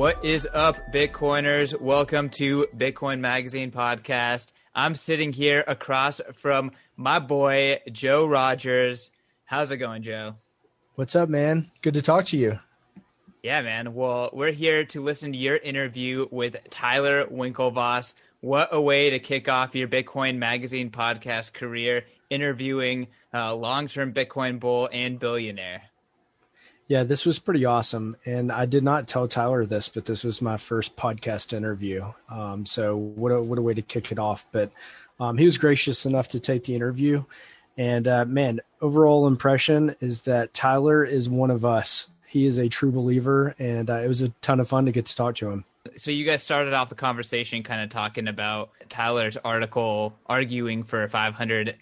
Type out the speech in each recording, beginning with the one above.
What is up, Bitcoiners? Welcome to Bitcoin Magazine podcast. I'm sitting here across from my boy, Joe Rodgers. How's it going, Joe? What's up, man? Good to talk to you. Yeah, man. Well, we're here to listen to your interview with Tyler Winklevoss. What a way to kick off your Bitcoin Magazine podcast career, interviewing a long term Bitcoin bull and billionaire. Yeah, this was pretty awesome. And I did not tell Tyler this, but this was my first podcast interview. Um, so what a, what a way to kick it off. But um, he was gracious enough to take the interview. And uh, man, overall impression is that Tyler is one of us. He is a true believer, and uh, it was a ton of fun to get to talk to him. So you guys started off the conversation kind of talking about Tyler's article arguing for 500k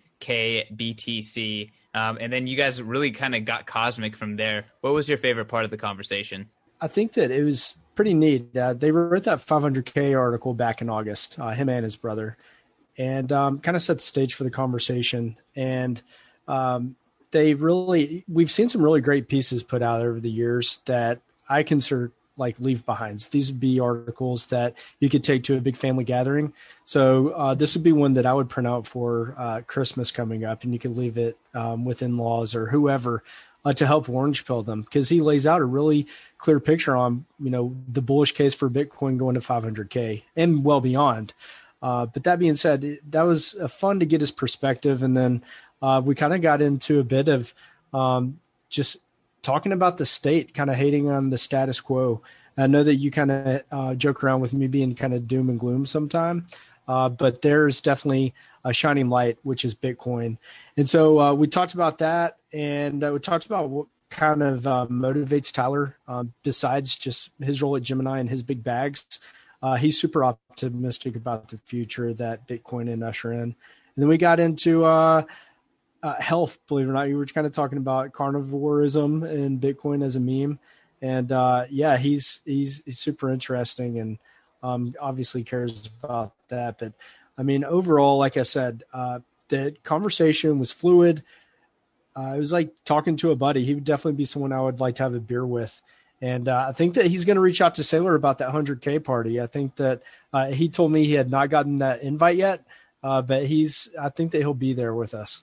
BTC um, and then you guys really kind of got cosmic from there. What was your favorite part of the conversation? I think that it was pretty neat. Uh, they wrote that 500K article back in August, uh, him and his brother, and um, kind of set the stage for the conversation. And um, they really, we've seen some really great pieces put out over the years that I consider like leave behinds. These would be articles that you could take to a big family gathering. So uh, this would be one that I would print out for uh, Christmas coming up, and you could leave it um, with in-laws or whoever uh, to help orange pill them because he lays out a really clear picture on you know the bullish case for Bitcoin going to 500k and well beyond. Uh, but that being said, that was fun to get his perspective, and then uh, we kind of got into a bit of um, just talking about the state, kind of hating on the status quo. I know that you kind of uh, joke around with me being kind of doom and gloom sometime, uh, but there's definitely a shining light, which is Bitcoin. And so uh, we talked about that, and uh, we talked about what kind of uh, motivates Tyler um, besides just his role at Gemini and his big bags. Uh, he's super optimistic about the future that Bitcoin and usher in. And then we got into uh, health, believe it or not. You were kind of talking about carnivorism and Bitcoin as a meme, and uh, yeah, he's, he's he's super interesting and um, obviously cares about that. But I mean, overall, like I said, uh, the conversation was fluid. Uh, it was like talking to a buddy. He would definitely be someone I would like to have a beer with. And uh, I think that he's going to reach out to Saylor about that 100K party. I think that uh, he told me he had not gotten that invite yet, uh, but he's. I think that he'll be there with us.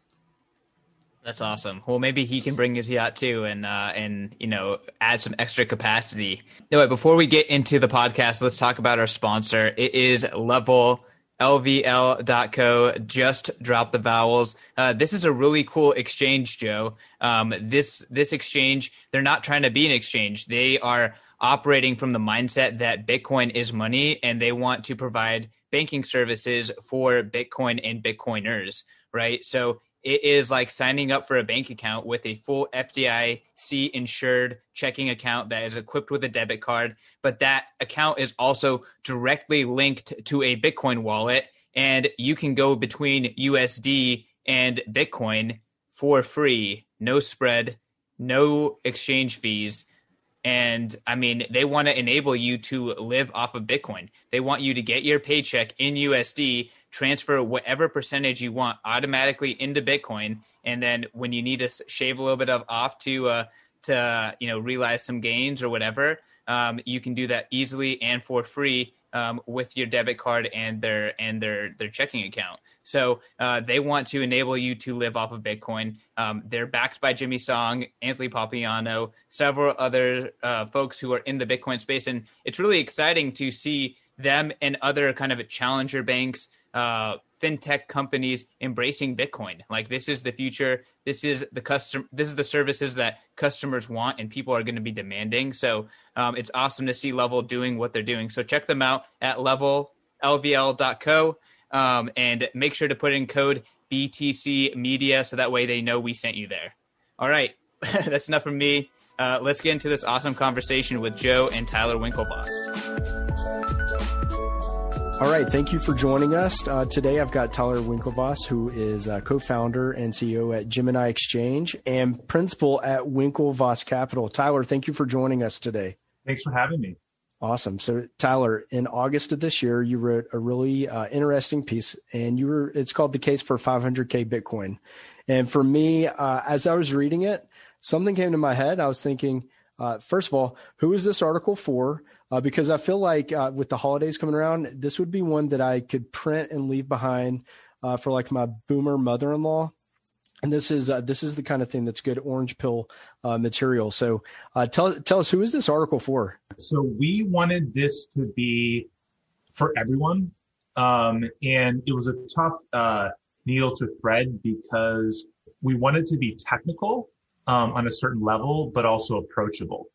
That's awesome. Well, maybe he can bring his yacht too, and uh, and you know add some extra capacity. Anyway, before we get into the podcast, let's talk about our sponsor. It is Level lvl.co just drop the vowels uh, this is a really cool exchange joe um, this this exchange they're not trying to be an exchange they are operating from the mindset that bitcoin is money and they want to provide banking services for bitcoin and bitcoiners right so it is like signing up for a bank account with a full FDIC insured checking account that is equipped with a debit card. But that account is also directly linked to a Bitcoin wallet. And you can go between USD and Bitcoin for free, no spread, no exchange fees. And I mean, they want to enable you to live off of Bitcoin. They want you to get your paycheck in USD, transfer whatever percentage you want automatically into Bitcoin, and then when you need to shave a little bit of off to uh, to you know realize some gains or whatever, um, you can do that easily and for free um, with your debit card and their and their their checking account. So uh, they want to enable you to live off of Bitcoin. Um, they're backed by Jimmy Song, Anthony Pompliano, several other uh, folks who are in the Bitcoin space, and it's really exciting to see them and other kind of challenger banks uh, fintech companies embracing Bitcoin. Like this is the future. This is the custom. This is the services that customers want and people are going to be demanding. So um, it's awesome to see Level doing what they're doing. So check them out at level lvl.co um, and make sure to put in code BTC Media so that way they know we sent you there. All right, that's enough from me. Uh, let's get into this awesome conversation with Joe and Tyler Winklevoss. All right, thank you for joining us. Uh, today I've got Tyler Winklevoss, who is uh, co founder and CEO at Gemini Exchange and principal at Winklevoss Capital. Tyler, thank you for joining us today. Thanks for having me. Awesome. So, Tyler, in August of this year, you wrote a really uh, interesting piece, and you were it's called "The Case for 500K Bitcoin." And for me, uh, as I was reading it, something came to my head. I was thinking, uh, first of all, who is this article for? Uh, because I feel like uh, with the holidays coming around, this would be one that I could print and leave behind uh, for like my boomer mother-in-law. And this is uh, this is the kind of thing that's good orange pill uh, material. So uh, tell tell us who is this article for? So we wanted this to be for everyone, um, and it was a tough needle to thread because we wanted to be technical um, on a certain level, but also approachable.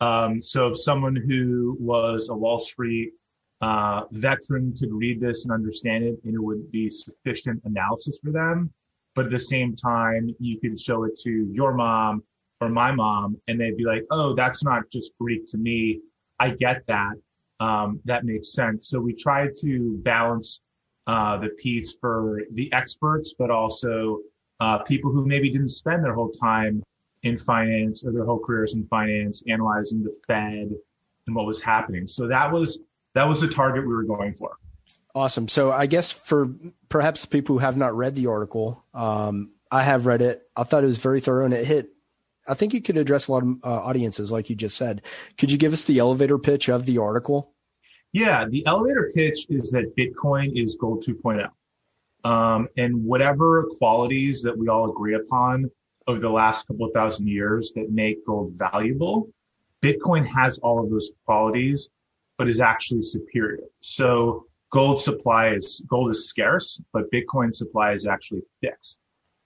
Um, so if someone who was a Wall Street uh, veteran could read this and understand it, and it would be sufficient analysis for them. But at the same time, you could show it to your mom or my mom, and they'd be like, "Oh, that's not just Greek to me. I get that. Um, that makes sense." So we try to balance uh, the piece for the experts, but also uh, people who maybe didn't spend their whole time in finance or their whole careers in finance, analyzing the Fed and what was happening. So that was that was the target we were going for. Awesome. So I guess for perhaps people who have not read the article, um, I have read it. I thought it was very thorough and it hit. I think you could address a lot of uh, audiences, like you just said. Could you give us the elevator pitch of the article? Yeah, the elevator pitch is that Bitcoin is gold 2.0. Um, and whatever qualities that we all agree upon over the last couple of thousand years that make gold valuable, Bitcoin has all of those qualities, but is actually superior. So gold supply is gold is scarce, but Bitcoin supply is actually fixed.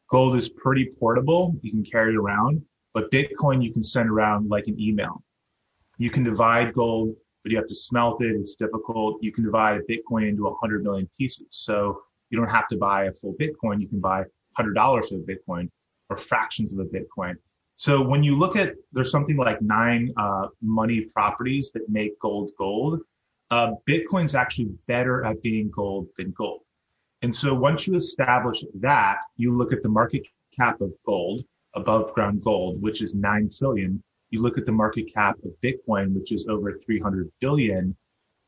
Gold is pretty portable. You can carry it around, but Bitcoin you can send around like an email. You can divide gold, but you have to smelt it. It's difficult. You can divide a Bitcoin into 100 million pieces. So you don't have to buy a full Bitcoin. You can buy $100 of Bitcoin or fractions of a Bitcoin. So when you look at, there's something like nine uh, money properties that make gold gold. Uh, Bitcoin's actually better at being gold than gold. And so once you establish that, you look at the market cap of gold, above ground gold, which is 9 trillion. You look at the market cap of Bitcoin, which is over 300 billion.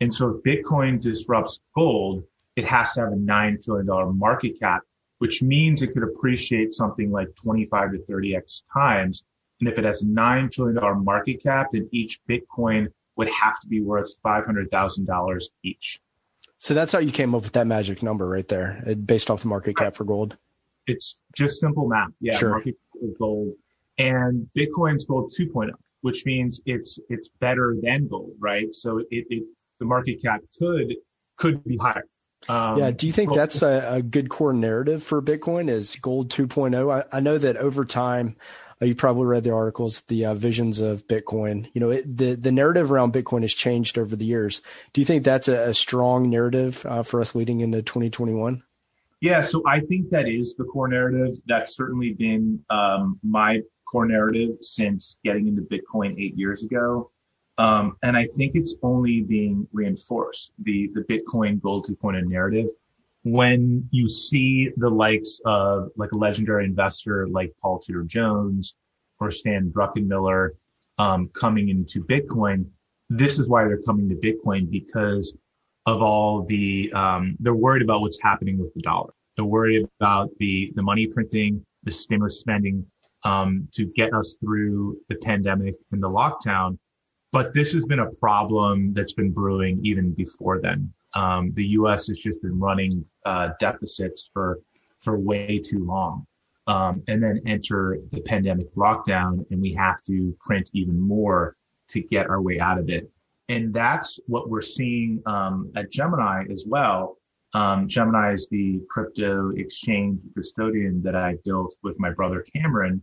And so if Bitcoin disrupts gold, it has to have a $9 trillion market cap, which means it could appreciate something like 25 to 30x times. And if it has a $9 trillion market cap, then each Bitcoin would have to be worth $500,000 each. So that's how you came up with that magic number right there, uh, based off the market cap for gold. It's just simple math. Yeah, sure. market cap of gold. And Bitcoin's gold 2.0, which means it's it's better than gold, right? So it, it the market cap could could be higher. Um, yeah. Do you think that's a, a, good core narrative for Bitcoin? Is gold 2.0? I, I know that over time, uh, you probably read the articles, the uh, visions of Bitcoin. You know, it, the the narrative around Bitcoin has changed over the years. Do you think that's a, a strong narrative uh, for us leading into 2021? Yeah, so I think that is the core narrative. That's certainly been um, my core narrative since getting into Bitcoin eight years ago. Um, and I think it's only being reinforced, the, the Bitcoin gold 2.0 narrative. When you see the likes of like a legendary investor like Paul Tudor Jones or Stan Druckenmiller um, coming into Bitcoin, this is why they're coming to Bitcoin because of all the, um, they're worried about what's happening with the dollar. They're worried about the, the money printing, the stimulus spending, um, to get us through the pandemic and the lockdown. But this has been a problem that's been brewing even before then. Um, the U.S. has just been running uh, deficits for for way too long, um, and then enter the pandemic lockdown, and we have to print even more to get our way out of it. And that's what we're seeing um, at Gemini as well. Um, Gemini is the crypto exchange custodian that I built with my brother Cameron.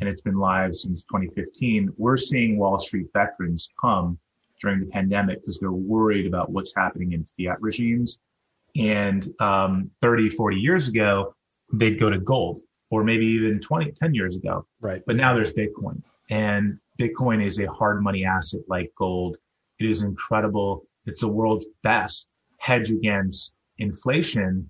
And it's been live since 2015, we're seeing Wall Street veterans come during the pandemic because they're worried about what's happening in fiat regimes. And um, 30, 40 years ago, they'd go to gold or maybe even 20, 10 years ago. Right. But now there's Bitcoin and Bitcoin is a hard money asset like gold. It is incredible. It's the world's best hedge against inflation.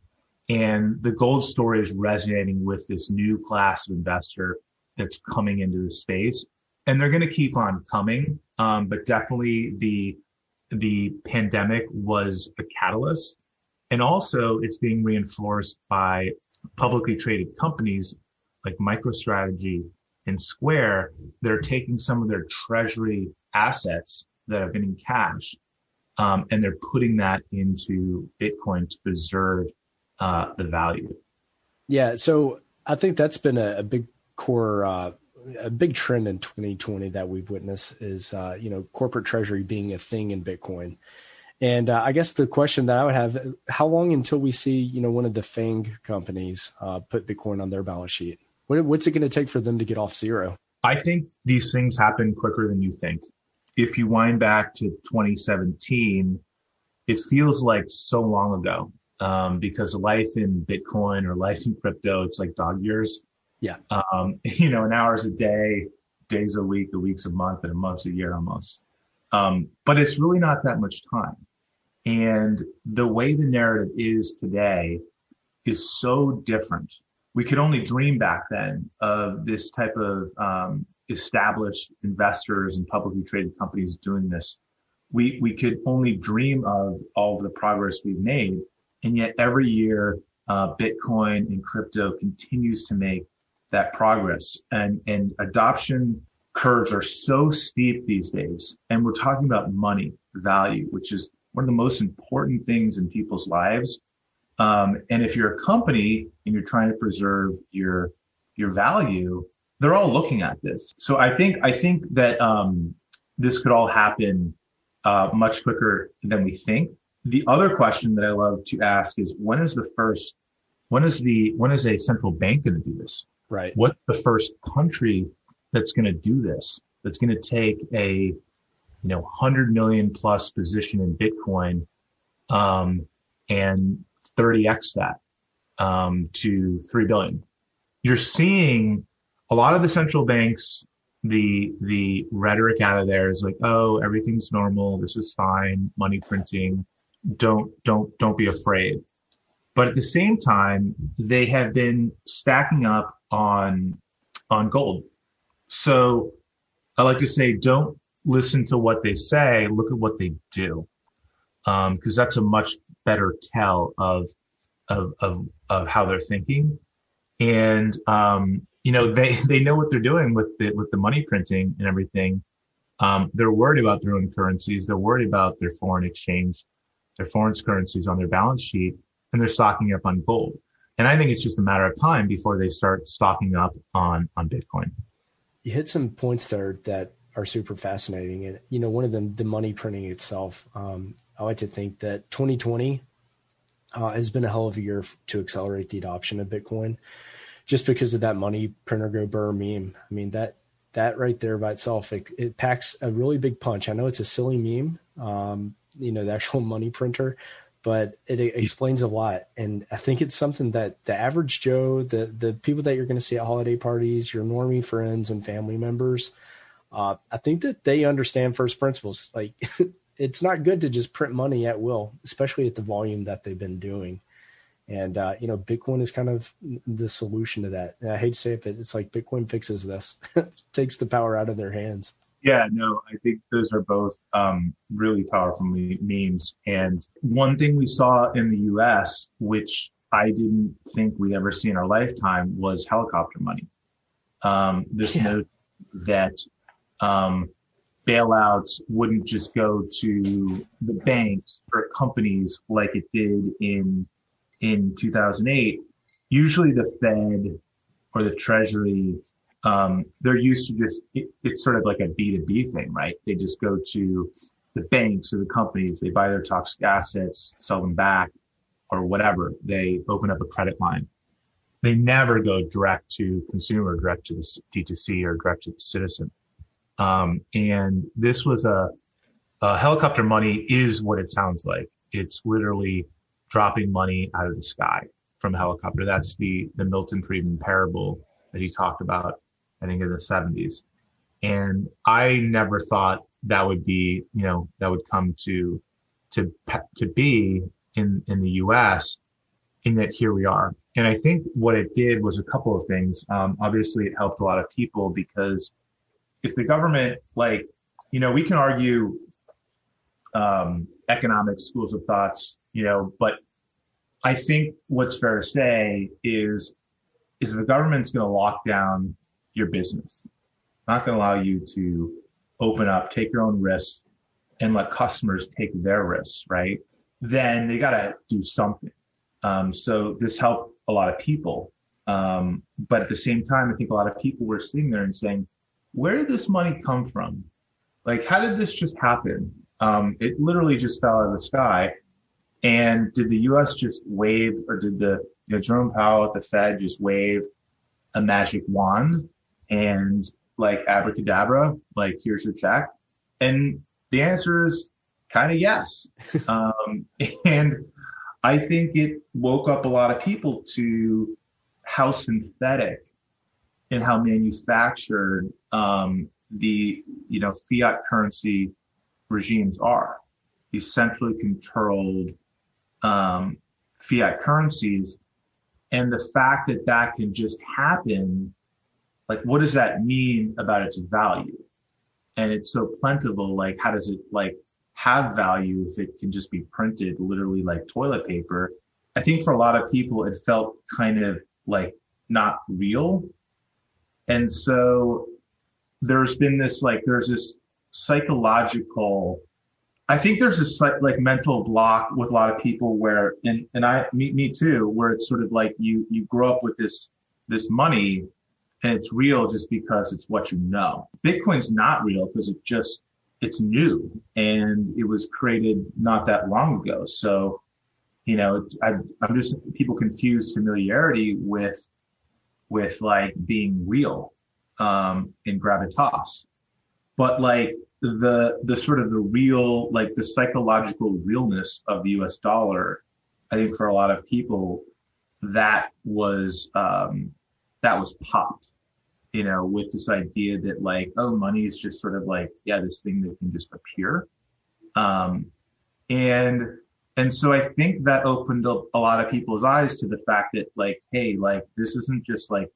And the gold story is resonating with this new class of investor that's coming into the space and they're going to keep on coming. Um, but definitely the, the pandemic was a catalyst. And also it's being reinforced by publicly traded companies like MicroStrategy and Square. They're taking some of their treasury assets that have been in cash, um, and they're putting that into Bitcoin to preserve uh, the value. Yeah, so I think that's been a, a big core, uh, a big trend in 2020 that we've witnessed is uh, you know corporate treasury being a thing in Bitcoin. And uh, I guess the question that I would have: How long until we see you know one of the FAANG companies uh, put Bitcoin on their balance sheet? What, what's it going to take for them to get off zero? I think these things happen quicker than you think. If you wind back to 2017, it feels like so long ago um, because life in Bitcoin or life in crypto, it's like dog years. Yeah. Um, you know, an hour's a day, days a week, a week's a month, and a month's a year almost. Um, but it's really not that much time. And the way the narrative is today is so different. We could only dream back then of this type of um, established investors and publicly traded companies doing this. We we could only dream of all of the progress we've made, and yet every year, uh, Bitcoin and crypto continues to make that progress, and and adoption curves are so steep these days. And we're talking about money value, which is one of the most important things in people's lives. Um, and if you're a company and you're trying to preserve your your value, they're all looking at this. So I think I think that um, this could all happen uh, much quicker than we think. The other question that I love to ask is when is the first when is the when is a central bank going to do this? Right. What's the first country that's going to do this? That's going to take a you know, 100 million plus position in Bitcoin, um, and 30x that, um, to 3 billion. You're seeing a lot of the central banks, the, the rhetoric out of there is like, oh, everything's normal. This is fine. Money printing. Don't, don't, don't be afraid. But at the same time, they have been stacking up on, on gold. So I like to say, don't listen to what they say, look at what they do. Um, cause that's a much better tell of, of, of, of how they're thinking. And, um, you know, they, they know what they're doing with the, with the money printing and everything. Um, they're worried about their own currencies. They're worried about their foreign exchange, their foreign currencies on their balance sheet, and they're stocking up on gold. And I think it's just a matter of time before they start stocking up on, on Bitcoin. You hit some points there that are super fascinating. And you know, one of them, the money printing itself. Um, I like to think that 2020 uh, has been a hell of a year f- to accelerate the adoption of Bitcoin, just because of that money printer go burr meme. I mean that that right there by itself, it, it packs a really big punch. I know it's a silly meme, um, you know, the actual money printer, but it, explains a lot. And I think it's something that the average Joe, the the people that you're going to see at holiday parties, your normie friends and family members, uh, I think that they understand first principles. Like it's not good to just print money at will, especially at the volume that they've been doing. And uh, you know, Bitcoin is kind of the solution to that. And I hate to say it, but it's like Bitcoin fixes this, takes the power out of their hands. Yeah, no, I think those are both um, really powerful memes. And one thing we saw in the U.S., which I didn't think we'd ever see in our lifetime, was helicopter money. Um, this yeah. note that um, bailouts wouldn't just go to the banks or companies like it did in in 2008. Usually, the Fed or the Treasury um, they're used to just it, it's sort of like a B2B thing, right? They just go to the banks or the companies, they buy their toxic assets, sell them back, or whatever. They open up a credit line. They never go direct to consumer, direct to the D2C, or direct to the citizen. Um, and this was a, a helicopter money is what it sounds like. It's literally dropping money out of the sky from a helicopter. That's the, the Milton Friedman parable that he talked about, I think in the seventies. And I never thought that would be, you know, that would come to, to, to be in, in the U.S. in that here we are. And I think what it did was a couple of things. Um, obviously it helped a lot of people because if the government, like, you know, we can argue um, economic schools of thoughts, you know, but I think what's fair to say is, is if the government's going to lock down your business, not going to allow you to open up, take your own risks, and let customers take their risks, right? Then they got to do something. Um, so this helped a lot of people. Um, but at the same time, I think a lot of people were sitting there and saying, where did this money come from? Like, how did this just happen? Um, it literally just fell out of the sky. And did the U.S. just wave, or did the you know, Jerome Powell at the Fed just wave a magic wand and like abracadabra, like here's your check? And the answer is kind of yes. um, and I think it woke up a lot of people to how synthetic and how manufactured um, the you know fiat currency regimes are. These centrally controlled um, fiat currencies, and the fact that that can just happen, like what does that mean about its value? And it's so plentiful. Like how does it like have value if it can just be printed literally like toilet paper? I think for a lot of people, it felt kind of like not real. And so there's been this like, there's this psychological, I think there's this like mental block with a lot of people where, and, and I, me, me too, where it's sort of like you, you grow up with this, this money and it's real just because it's what you know. Bitcoin's not real because it just, it's new and it was created not that long ago. So, you know, I, I'm just, people confuse familiarity with with like being real um, in gravitas. But like the the sort of the real like the psychological realness of the US dollar, I think for a lot of people, that was um, that was popped, you know, with this idea that like, oh, money is just sort of like, yeah, this thing that can just appear. Um, and and so I think that opened up a lot of people's eyes to the fact that like, hey, like this isn't just like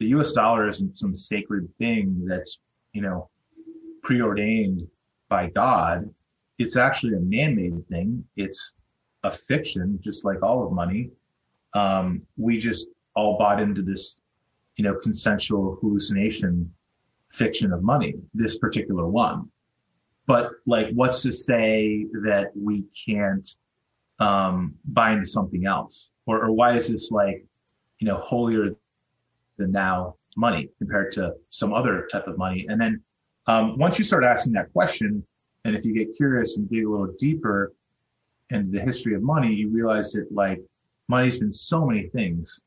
the US dollar isn't some sacred thing that's, you know, preordained by God. It's actually a man-made thing. It's a fiction, just like all of money. Um, we just all bought into this, you know, consensual hallucination fiction of money, this particular one. But like, what's to say that we can't um, buy into something else? Or, or why is this like, you know, holier than now money compared to some other type of money? And then um, once you start asking that question, and if you get curious and dig a little deeper into the history of money, you realize that like money's been so many things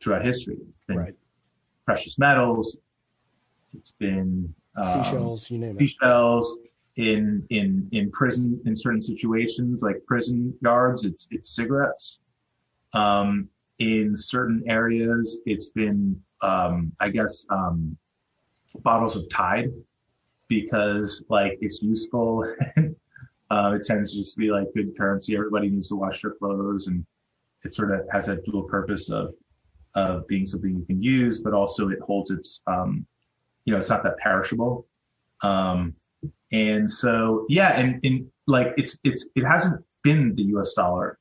throughout history. It's been right. precious metals. It's been um, seashells, you name it. Seashells, in in in prison in certain situations like prison yards it's it's cigarettes um in certain areas it's been um i guess um bottles of tide because like it's useful uh, it tends to just be like good currency everybody needs to wash their clothes and it sort of has a dual purpose of of being something you can use but also it holds its um you know it's not that perishable um and so, yeah, and, and like it's, it's, it hasn't been the US dollar.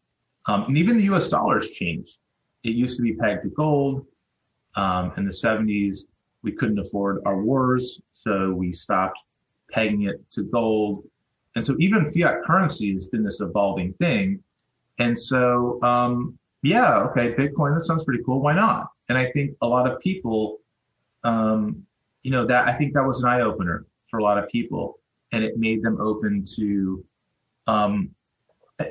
Um, and even the US dollar has changed. It used to be pegged to gold. Um, in the 70s, we couldn't afford our wars. So we stopped pegging it to gold. And so even fiat currency has been this evolving thing. And so, um, yeah, okay, Bitcoin, that sounds pretty cool. Why not? And I think a lot of people, um, you know, that I think that was an eye opener for a lot of people and it made them open to um,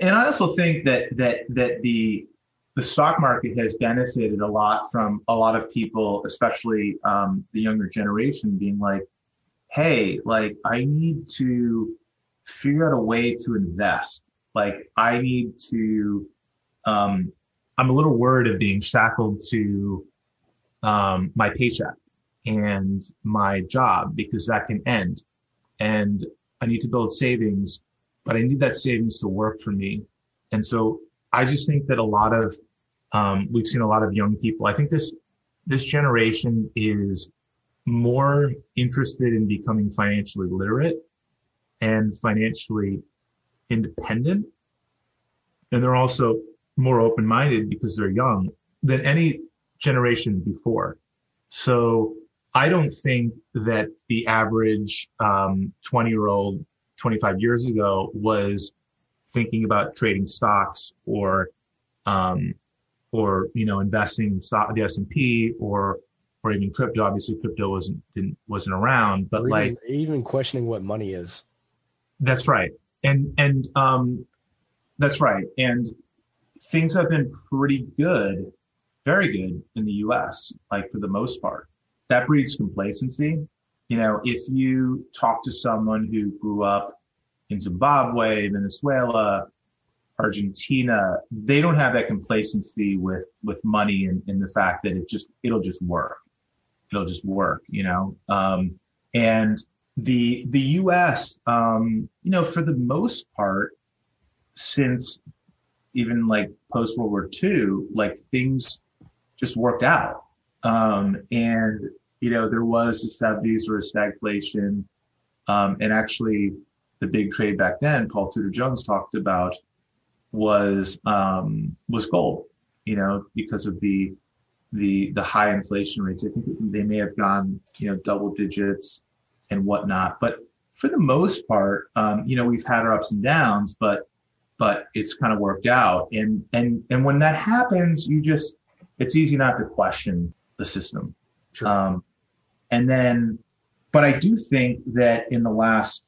and I also think that that that the the stock market has benefited a lot from a lot of people, especially um, the younger generation, being like, "Hey, like I need to figure out a way to invest. Like I need to. Um, I'm a little worried of being shackled to um, my paycheck and my job because that can end and I need to build savings, but I need that savings to work for me. And so I just think that a lot of, um, we've seen a lot of young people. I think this, this generation is more interested in becoming financially literate and financially independent. And they're also more open minded because they're young than any generation before. So I don't think that the average um, 20 year old, 25 years ago was thinking about trading stocks or um, or you know investing in stock the S&P or or even crypto. Obviously crypto wasn't didn't wasn't around but even, like even questioning what money is. That's right. And and um that's right. And things have been pretty good very good in the US like for the most part that breeds complacency you know if you talk to someone who grew up in Zimbabwe Venezuela Argentina, they don't have that complacency with with money and, and the fact that it just it'll just work. It'll just work, you know. Um, and the the U.S., um, you know, for the most part, since even like post World War II, like things just worked out. Um, and you know, there was a 70s or a stagflation. Um, and actually, the big trade back then, Paul Tudor Jones talked about was um, was gold. You know, because of the the the high inflation rates. I think they may have gone you know double digits and whatnot. But for the most part, um, you know, we've had our ups and downs, but but it's kind of worked out. And and and when that happens, you just it's easy not to question the system. Sure. Um, and then, but I do think that in the last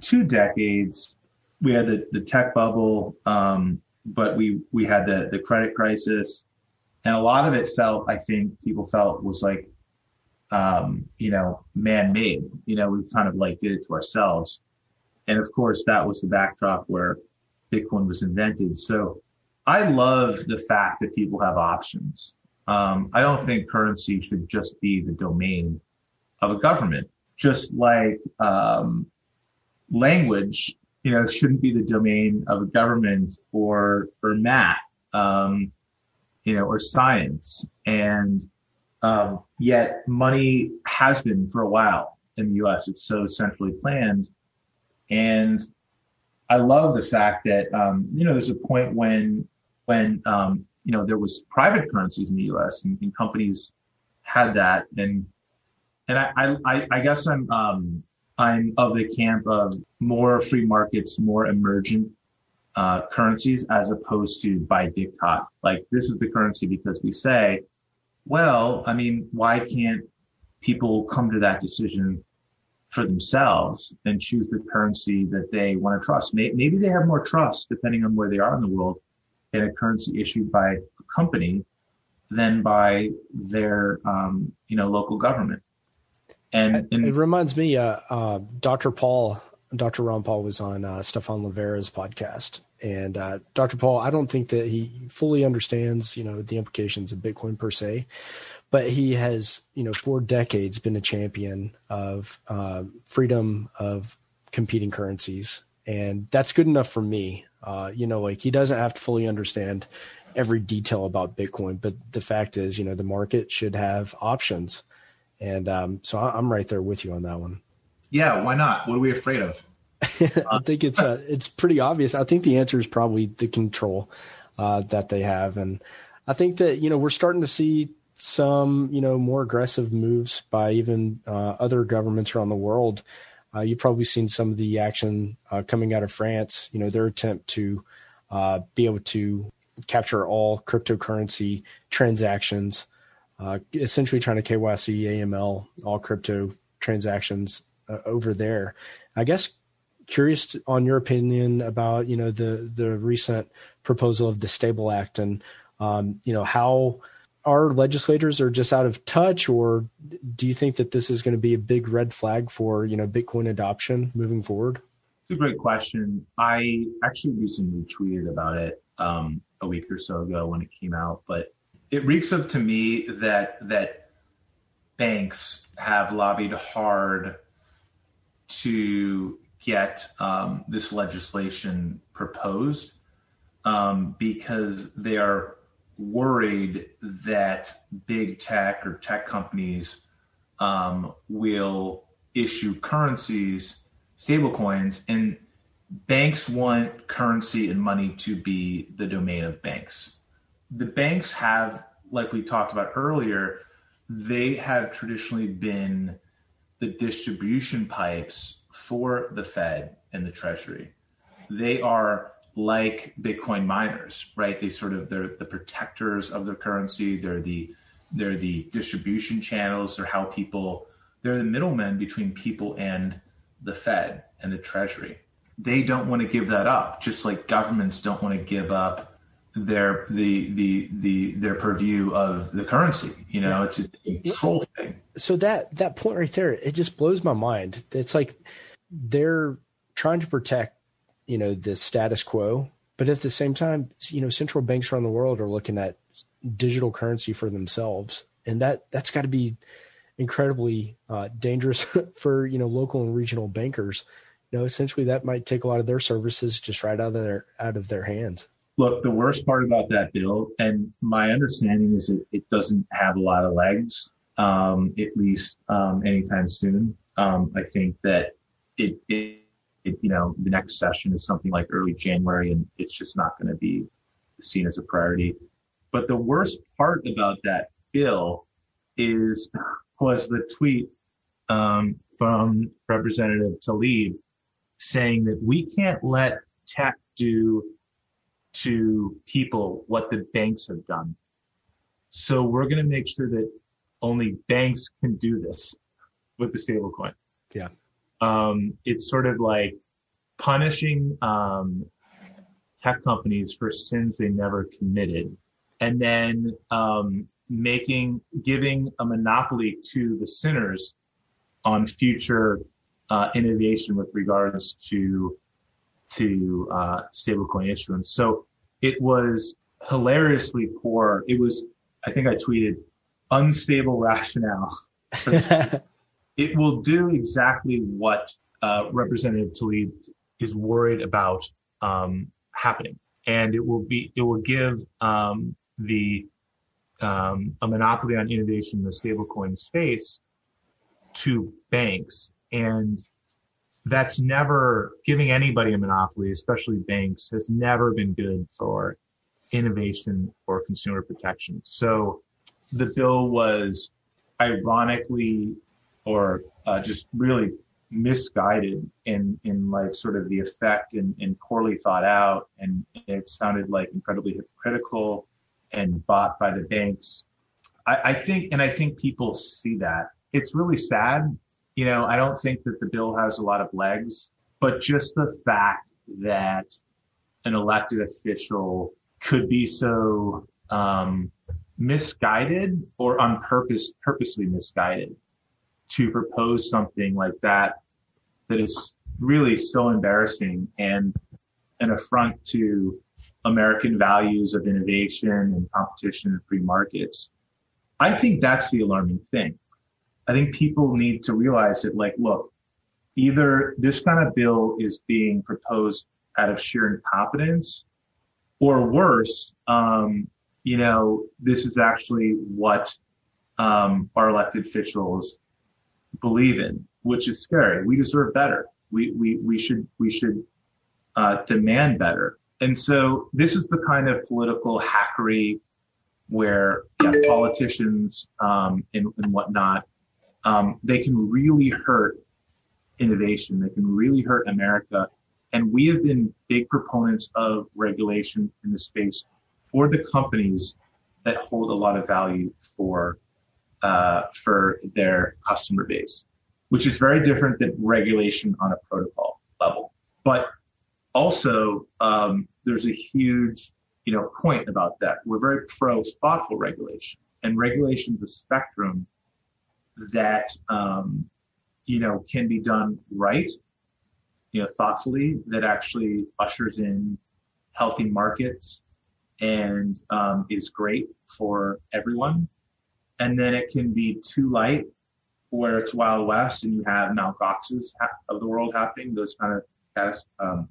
two decades, we had the, the tech bubble, um, but we we had the the credit crisis, and a lot of it felt, I think, people felt was like, um, you know, man made. You know, we kind of like did it to ourselves, and of course, that was the backdrop where Bitcoin was invented. So, I love the fact that people have options. Um, I don't think currency should just be the domain of a government. Just like um, language you know, shouldn't be the domain of a government or or math, um, you know, or science. And um, yet, money has been for a while in the U.S. It's so centrally planned, and I love the fact that um, you know there's a point when when um, you know there was private currencies in the U.S. and, and companies had that, and and I I, I guess I'm um, I'm of the camp of more free markets, more emergent uh, currencies as opposed to by diktat. Like this is the currency because we say, well, I mean, why can't people come to that decision for themselves and choose the currency that they want to trust? Maybe they have more trust depending on where they are in the world in a currency issued by a company than by their, um, you know, local government. And, and it reminds me, uh, uh, Dr. Paul, Dr. Ron Paul was on uh, Stephan Livera's podcast, and uh, Dr. Paul, I don't think that he fully understands, you know, the implications of Bitcoin per se, but he has, you know, for decades been a champion of uh, freedom of competing currencies, and that's good enough for me. Uh, you know, like he doesn't have to fully understand every detail about Bitcoin, but the fact is, you know, the market should have options and um, so I'm right there with you on that one. Yeah, why not? What are we afraid of? I think it's uh, it's pretty obvious. I think the answer is probably the control uh, that they have, and I think that you know we're starting to see some you know more aggressive moves by even uh, other governments around the world. Uh, you've probably seen some of the action uh, coming out of France. You know their attempt to uh, be able to capture all cryptocurrency transactions uh, essentially trying to KYC, AML, all crypto transactions uh, over there. I guess curious on your opinion about you know the the recent proposal of the Stable Act and um, you know how our legislators are just out of touch, or do you think that this is going to be a big red flag for you know Bitcoin adoption moving forward? It's a great question. I actually recently tweeted about it um, a week or so ago when it came out, but it reeks of to me that that banks have lobbied hard to get um, this legislation proposed um, because they are worried that big tech or tech companies um, will issue currencies, stablecoins, and banks want currency and money to be the domain of banks the banks have, like we talked about earlier, they have traditionally been the distribution pipes for the Fed and the Treasury. They are like Bitcoin miners, right? They sort of they're the protectors of the currency. They're the they're the distribution channels. They're how people they're the middlemen between people and the Fed and the Treasury. They don't want to give that up, just like governments don't want to give up their the the the their purview of the currency. You know, yeah. it's a control thing. So that that point right there, it just blows my mind. It's like they're trying to protect, you know, the status quo, but at the same time, you know, central banks around the world are looking at digital currency for themselves, and that that's got to be incredibly uh, dangerous for you know local and regional bankers. You know, essentially that might take a lot of their services just right out of their out of their hands. Look, the worst part about that bill, and my understanding is that it doesn't have a lot of legs, um, at least um, anytime soon. Um, I think that it, it, it, you know, the next session is something like early January, and it's just not going to be seen as a priority. But the worst part about that bill is was the tweet um, from Representative Tlaib saying that we can't let tech do to people what the banks have done. So we're going to make sure that only banks can do this with the stablecoin. Yeah. Um, it's sort of like punishing um, tech companies for sins they never committed, and then um, making giving a monopoly to the sinners on future uh, innovation with regards to to uh, stablecoin issuance. So it was hilariously poor. It was, I think I tweeted, unstable rationale. it will do exactly what uh, Representative Tlaib is worried about um, happening, and it will be it will give um, the um, a monopoly on innovation in the stablecoin space to banks, and that's never giving anybody a monopoly, especially banks, has never been good for innovation or consumer protection. So the bill was ironically or uh, just really misguided in in like sort of the effect and, and poorly thought out. And it sounded like incredibly hypocritical and bought by the banks. I, I think and i think people see that. It's really sad. You know, I don't think that the bill has a lot of legs, but just the fact that an elected official could be so um, misguided or on purpose, purposely misguided to propose something like that, that is really so embarrassing and an affront to American values of innovation and competition and free markets. I think that's the alarming thing. I think people need to realize that, like, look, either this kind of bill is being proposed out of sheer incompetence, or worse, um, you know, this is actually what um, our elected officials believe in, which is scary. We deserve better. We we we should we should uh, demand better. And so this is the kind of political hackery where yeah, politicians um, and, and whatnot um, they can really hurt innovation. They can really hurt America. And we have been big proponents of regulation in the space for the companies that hold a lot of value for uh, for their customer base, which is very different than regulation on a protocol level. But also, um, there's a huge you know point about that. We're very pro thoughtful regulation, and regulation is a spectrum that um, you know can be done right, you know, thoughtfully that actually ushers in healthy markets and um, is great for everyone. And then it can be too light, where it's Wild West, and you have Mount Goxes of the world happening, those kind of um,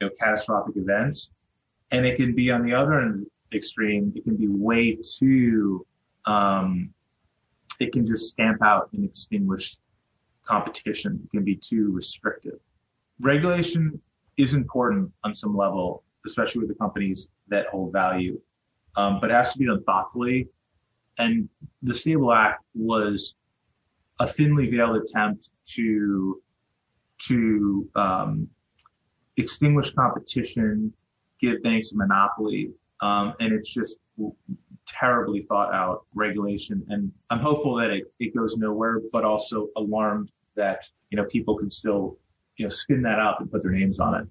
you know catastrophic events. And it can be on the other end extreme. It can be way too um, it can just stamp out and extinguish competition. It can be too restrictive. Regulation is important on some level, especially with the companies that hold value, um, but it has to be done thoughtfully. And the Stable Act was a thinly veiled attempt to to um, extinguish competition, give banks a monopoly, um, and it's just terribly thought out regulation. And I'm hopeful that it, it goes nowhere, but also alarmed that you know people can still you know spin that up and put their names on it.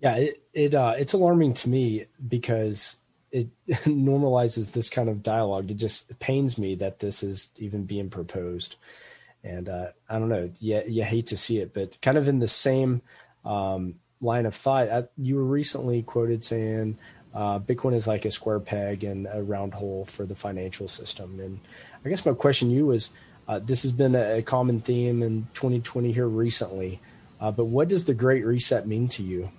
Yeah, it, it uh, it's alarming to me because it normalizes this kind of dialogue. It just pains me that this is even being proposed. And uh, I don't know, you, you hate to see it, but kind of in the same um, line of thought, I, you were recently quoted saying uh, Bitcoin is like a square peg and a round hole for the financial system. And I guess my question to you is uh, this has been a, a, common theme in 2020 here recently, uh, but what does the Great Reset mean to you?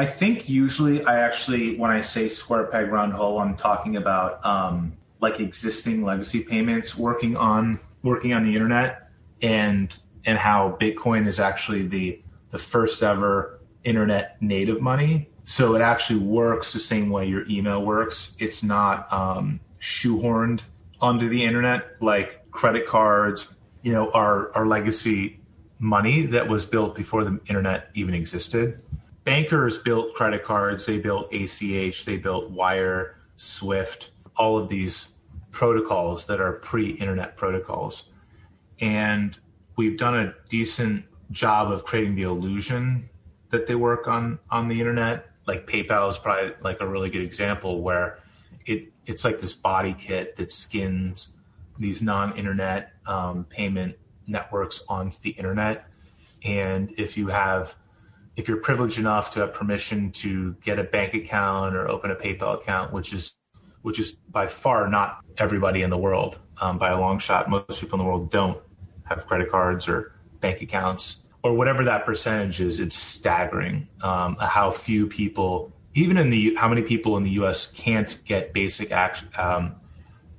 I think usually I actually, when I say square peg round hole, I'm talking about um, like existing legacy payments working on working on the internet and and how Bitcoin is actually the the first ever internet native money. So it actually works the same way your email works. It's not um, shoehorned onto the internet like credit cards. You know, our our legacy money that was built before the internet even existed bankers built credit cards, they built ACH, they built Wire, Swift, all of these protocols that are pre internet protocols. And we've done a decent job of creating the illusion that they work on on the internet. Like PayPal is probably like a really good example where it it's like this body kit that skins these non-internet um, payment networks onto the internet. And if you have if you're privileged enough to have permission to get a bank account or open a PayPal account, which is which is by far not everybody in the world um, by a long shot. Most people in the world don't have credit cards or bank accounts or whatever that percentage is. It's staggering um, how few people, even in the how many people in the U.S. can't get basic um,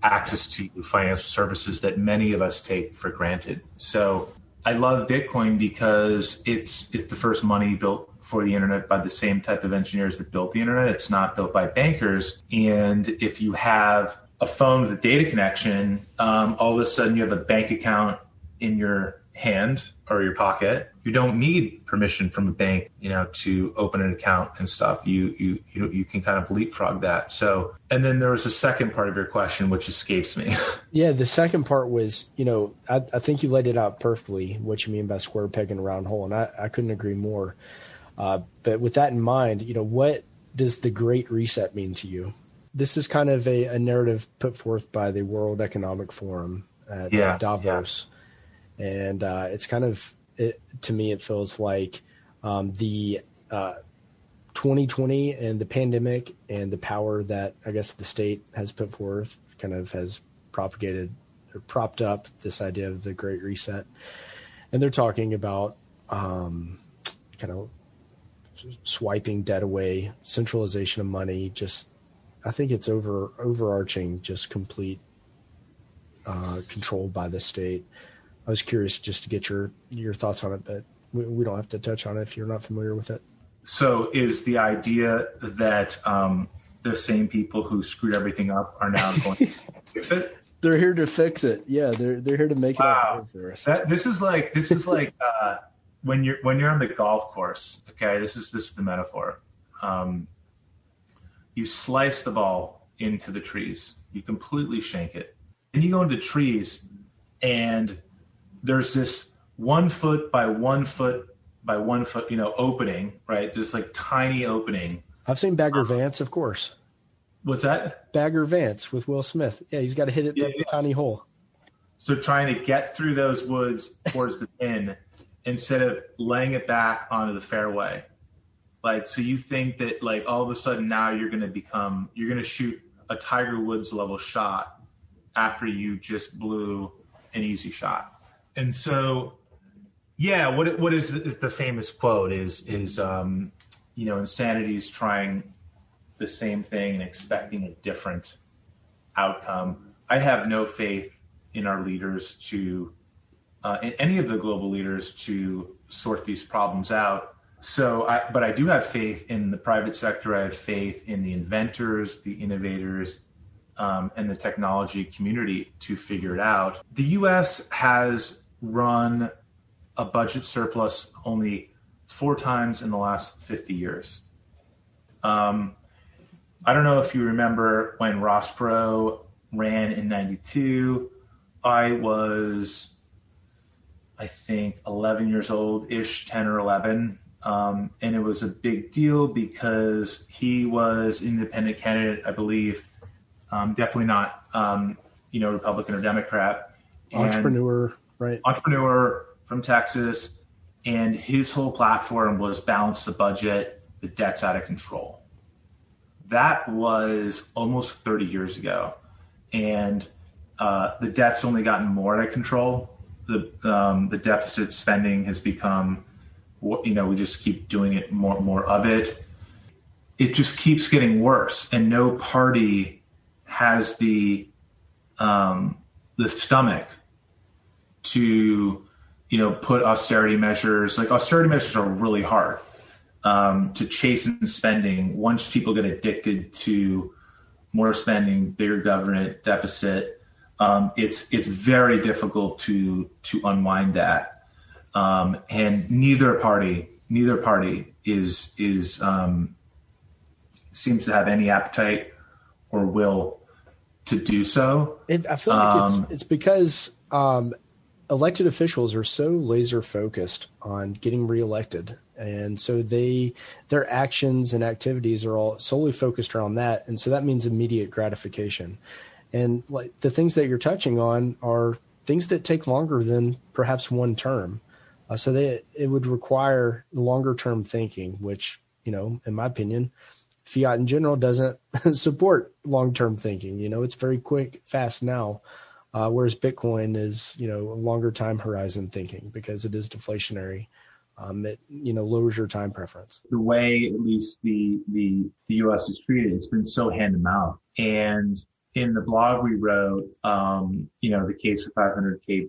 access to financial services that many of us take for granted. So I love Bitcoin because it's it's the first money built for the internet by the same type of engineers that built the internet. It's not built by bankers. And if you have a phone with a data connection, um, all of a sudden you have a bank account in your hand or your pocket. You don't need permission from a bank, you know, to open an account and stuff. You you you you can kind of leapfrog that. So, and then there was a second part of your question which escapes me. yeah, the second part was, you know, I, I think you laid it out perfectly what you mean by square peg and round hole, and I, I couldn't agree more. Uh, but with that in mind, you know, what does the Great Reset mean to you? This is kind of a, a narrative put forth by the World Economic Forum at yeah, Davos. Yeah and uh, it's kind of it, to me it feels like um, the uh, 2020 and the pandemic and the power that I guess the state has put forth kind of has propagated or propped up this idea of the Great Reset, and they're talking about um, kind of swiping debt away, centralization of money. Just I think it's over overarching, just complete uh, control by the state. I was curious just to get your your thoughts on it, but we, we don't have to touch on it if you're not familiar with it. So, is the idea that um, the same people who screwed everything up are now going to fix it? They're here to fix it. Yeah, they're they're here to make wow. it. That, this is like this is like uh, when you're when you're on the golf course. Okay, this is this is the metaphor. Um, you slice the ball into the trees. You completely shank it, and you go into trees, and there's this one foot by one foot by one foot, you know, opening, right? This like tiny opening. I've seen Bagger um, Vance, of course. What's that? Bagger Vance with Will Smith. Yeah, he's got to hit it yeah, yeah. tiny hole. So trying to get through those woods towards the pin instead of laying it back onto the fairway. Like, so you think that like all of a sudden now you're going to become, you're going to shoot a Tiger Woods level shot after you just blew an easy shot and so yeah what what is the, famous quote is is um, you know insanity is trying the same thing and expecting a different outcome. I have no faith in our leaders to uh, in any of the global leaders to sort these problems out. So I, but i do have faith in the private sector. I have faith in the inventors the innovators um, and the technology community to figure it out the us has run a budget surplus only four times in the last 50 years. Um, I don't know if you remember when Ross Perot ran in 92. I was, I think, 11 years old ish, 10 or 11. Um, and it was a big deal because he was independent candidate, I believe. Um, definitely not, um, you know, Republican or Democrat. And entrepreneur, right? Entrepreneur from Texas. And his whole platform was balance the budget, the debt's out of control. That was almost 30 years ago. And uh, the debt's only gotten more out of control. The, um, the deficit spending has become you know, we just keep doing it more and more of it. It just keeps getting worse, and no party has the um, the stomach to you know put austerity measures. Like austerity measures are really hard um, to chasten spending. Once people get addicted to more spending, bigger government deficit, um, it's it's very difficult to to unwind that um, and neither party neither party is is um, seems to have any appetite or will to do so. It, I feel like um, it's, it's because um, elected officials are so laser focused on getting reelected, and so they their actions and activities are all solely focused around that, and so that means immediate gratification. And like the things that you're touching on are things that take longer than perhaps one term. Uh, so they it would require longer term thinking, which you know, in my opinion, fiat in general doesn't support long term thinking. You know, it's very quick, fast now. Uh, whereas Bitcoin is, you know, a longer time horizon thinking because it is deflationary. Um, it you know lowers your time preference. The way at least the the the U.S. is treated, it's been so hand to mouth. And in the blog we wrote, um, you know, the case for 500k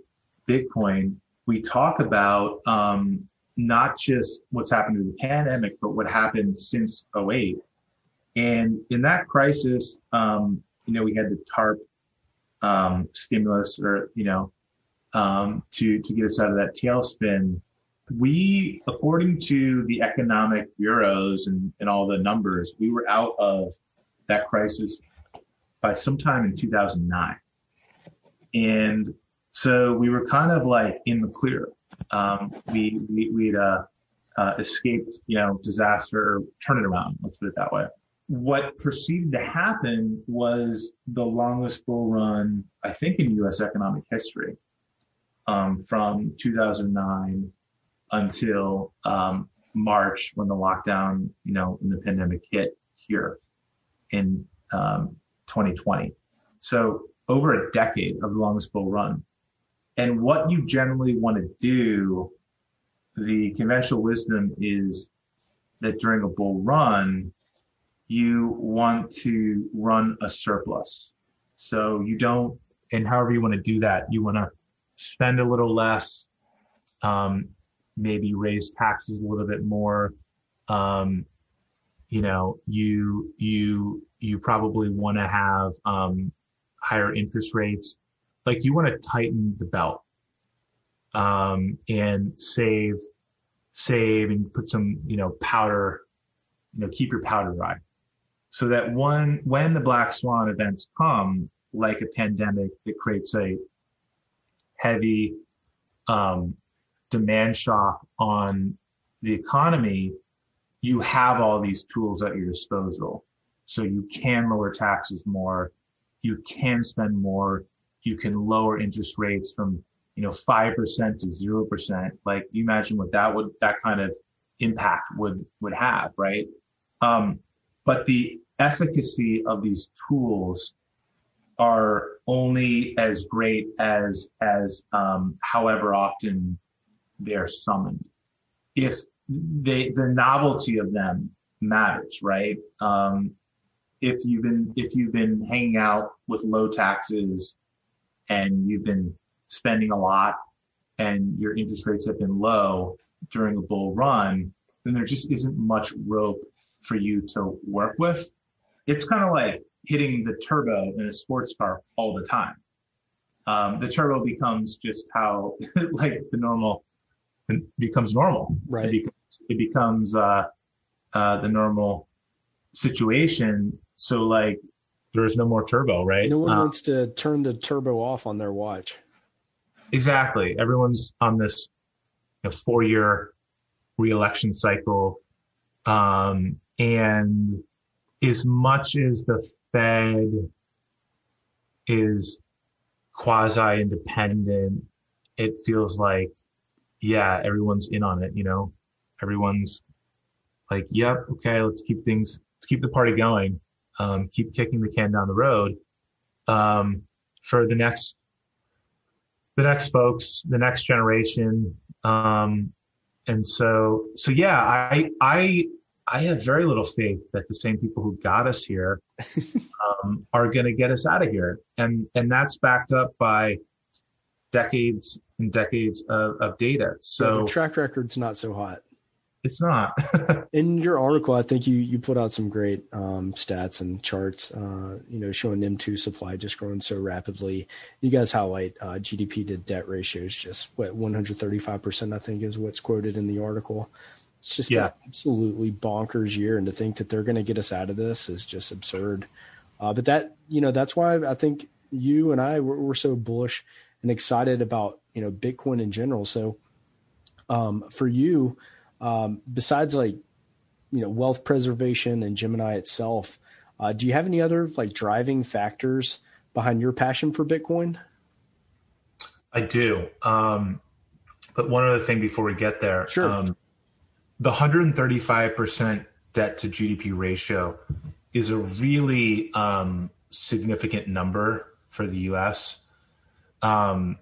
Bitcoin, we talk about um, not just what's happened to the pandemic, but what happened since 08. And in that crisis, um, you know, we had the TARP um, stimulus or, you know, um, to, to get us out of that tailspin. We, according to the economic bureaus and, and all the numbers, we were out of that crisis by sometime in 2009. And so we were kind of like in the clear. Um, we, we, we'd uh, uh, escaped, you know, disaster or turn it around. Let's put it that way. What proceeded to happen was the longest bull run, I think, in U.S. economic history, um, from 2009 until um, March when the lockdown, you know, and the pandemic hit here in 2020. Um, so over a decade of the longest bull run. And what you generally want to do, the conventional wisdom is that during a bull run, you want to run a surplus. So you don't, and however you want to do that, you want to spend a little less, um, maybe raise taxes a little bit more. Um, you know, you you you probably want to have um, higher interest rates like you want to tighten the belt um, and save save and put some you know powder you know keep your powder dry so that one when the black swan events come like a pandemic that creates a heavy um, demand shock on the economy you have all these tools at your disposal. So you can lower taxes more you can spend more you can lower interest rates from you know 5% to 0% like you imagine what that would that kind of impact would would have right? Um, but the efficacy of these tools are only as great as as um, however often they're summoned. If they the novelty of them matters right? Um, if you've been if you've been hanging out with low taxes and you've been spending a lot and your interest rates have been low during a bull run, then there just isn't much rope for you to work with. It's kind of like hitting the turbo in a sports car all the time. um, the turbo becomes just how like the normal becomes normal. Right. It becomes, it becomes uh, uh, the normal situation. So like there's no more turbo, right? No one Uh, wants to turn the turbo off on their watch. Exactly. Everyone's on this you know, four year re-election cycle. Um, and as much as the Fed is quasi independent, it feels like, yeah, everyone's in on it, you know, everyone's like, yep, okay, let's keep things, let's keep the party going. Um, keep kicking the can down the road. Um, for the next the next folks, the next generation. Um, and so, so yeah, I, I, I have very little faith that the same people who got us here, um, are going to get us out of here. And, and that's backed up by decades and decades of, of data. So the track record's not so hot. it's not. In your article, I think you you put out some great um, stats and charts. Uh, you know, showing M2 supply just growing so rapidly. You guys highlight uh, GDP to debt ratios just what 135 percent. I think is what's quoted in the article. It's just Yeah. an absolutely bonkers year, and to think that they're going to get us out of this is just absurd. Uh, but that you know that's why I think you and I were, were so bullish and excited about you know Bitcoin in general. So um, for you, um, besides like you know wealth preservation and Gemini itself, uh, do you have any other like driving factors behind your passion for Bitcoin? I do. Um, but one other thing before we get there. Sure. Um, the 135% debt to GDP ratio is a really um, significant number for the US. Um,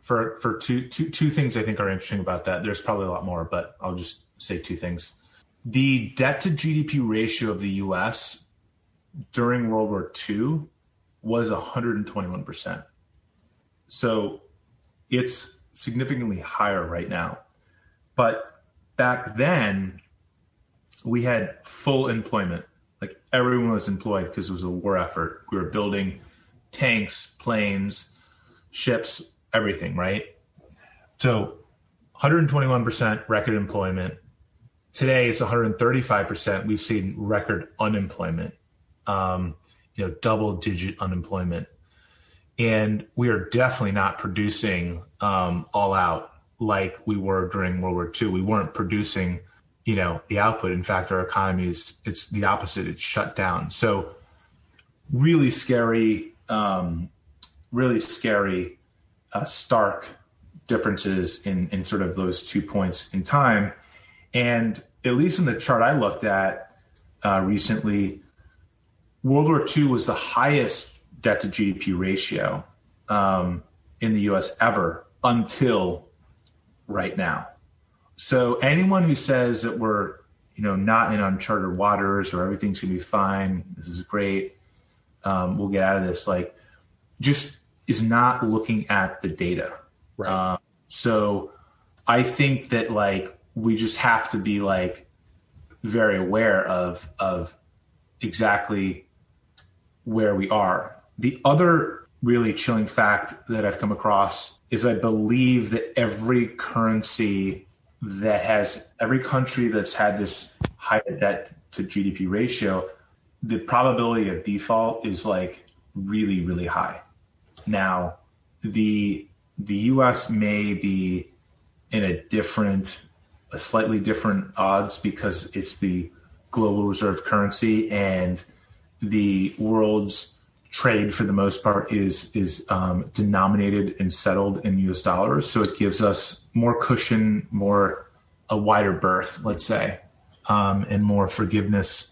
for for two, two, two things I think are interesting about that. There's probably a lot more, but I'll just say two things. The debt to GDP ratio of the US during World War II was 121%. So it's significantly higher right now. But back then, we had full employment. Like everyone was employed because it was a war effort. We were building tanks, planes, ships, everything, right? So 121% record employment. Today it's 135%. We've seen record unemployment, um, you know, double digit unemployment and we are definitely not producing um, all out like we were during World War II. We weren't producing, you know, the output. In fact, our economy is it's the opposite. It's shut down. So really scary, um, really scary, uh, stark differences in in sort of those two points in time. And at least in the chart I looked at uh, recently, World War II was the highest debt to GDP ratio um, in the US ever until right now. So anyone who says that we're, you know, not in uncharted waters or everything's gonna be fine, this is great, um, we'll get out of this, like, just is not looking at the data. Right. Um, so I think that like we just have to be like very aware of of exactly where we are. The other really chilling fact that I've come across is I believe that every currency that has every country that's had this high debt to GDP ratio, the probability of default is like really, really high. Now, the the US may be in a different a slightly different odds because it's the global reserve currency and the world's trade for the most part is is um, denominated and settled in U.S. dollars, so it gives us more cushion, more a wider berth, let's say, um, and more forgiveness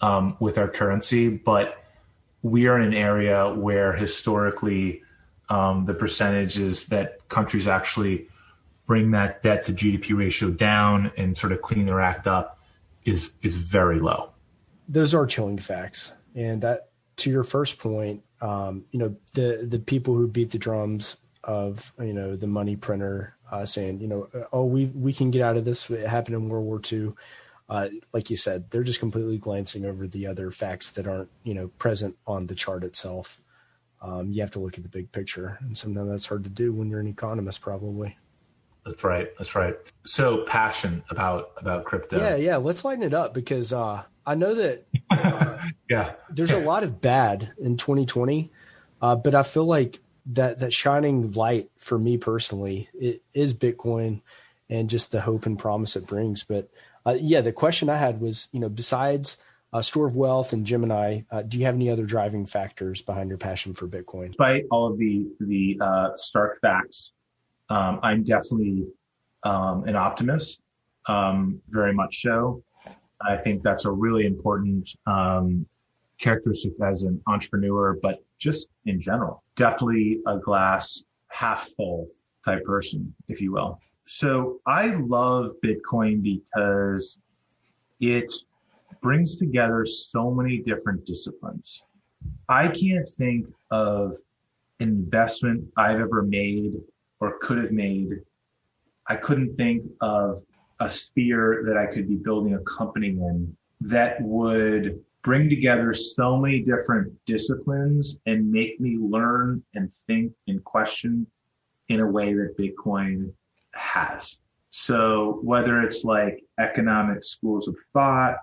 um, with our currency. But we are in an area where historically um, the percentages that countries actually bring that debt to GDP ratio down and sort of clean their act up is is very low. Those are chilling facts. And that, to your first point, um, you know, the the people who beat the drums of you know the money printer uh, saying, you know, oh we we can get out of this. It happened in World War II. Uh, like you said, they're just completely glancing over the other facts that aren't you know present on the chart itself. um, you have to look at the big picture, and sometimes that's hard to do when you're an economist, probably. That's right. That's right. So passion about about crypto. Yeah, yeah. Let's lighten it up because uh, I know that uh, yeah, there's a lot of bad in 2020, uh, but I feel like that that shining light for me personally it is Bitcoin and just the hope and promise it brings. But uh, yeah, the question I had was, you know, besides uh, Store of Wealth and Gemini, uh, do you have any other driving factors behind your passion for Bitcoin? Despite all of the the uh, stark facts, um, I'm definitely um, an optimist, um, very much so. I think that's a really important um, characteristic as an entrepreneur, but just in general, definitely a glass half full type person, if you will. So I love Bitcoin because it brings together so many different disciplines. I can't think of investment I've ever made or could have made. I couldn't think of a sphere that I could be building a company in that would bring together so many different disciplines and make me learn and think and question in a way that Bitcoin has. So whether it's like economic schools of thought,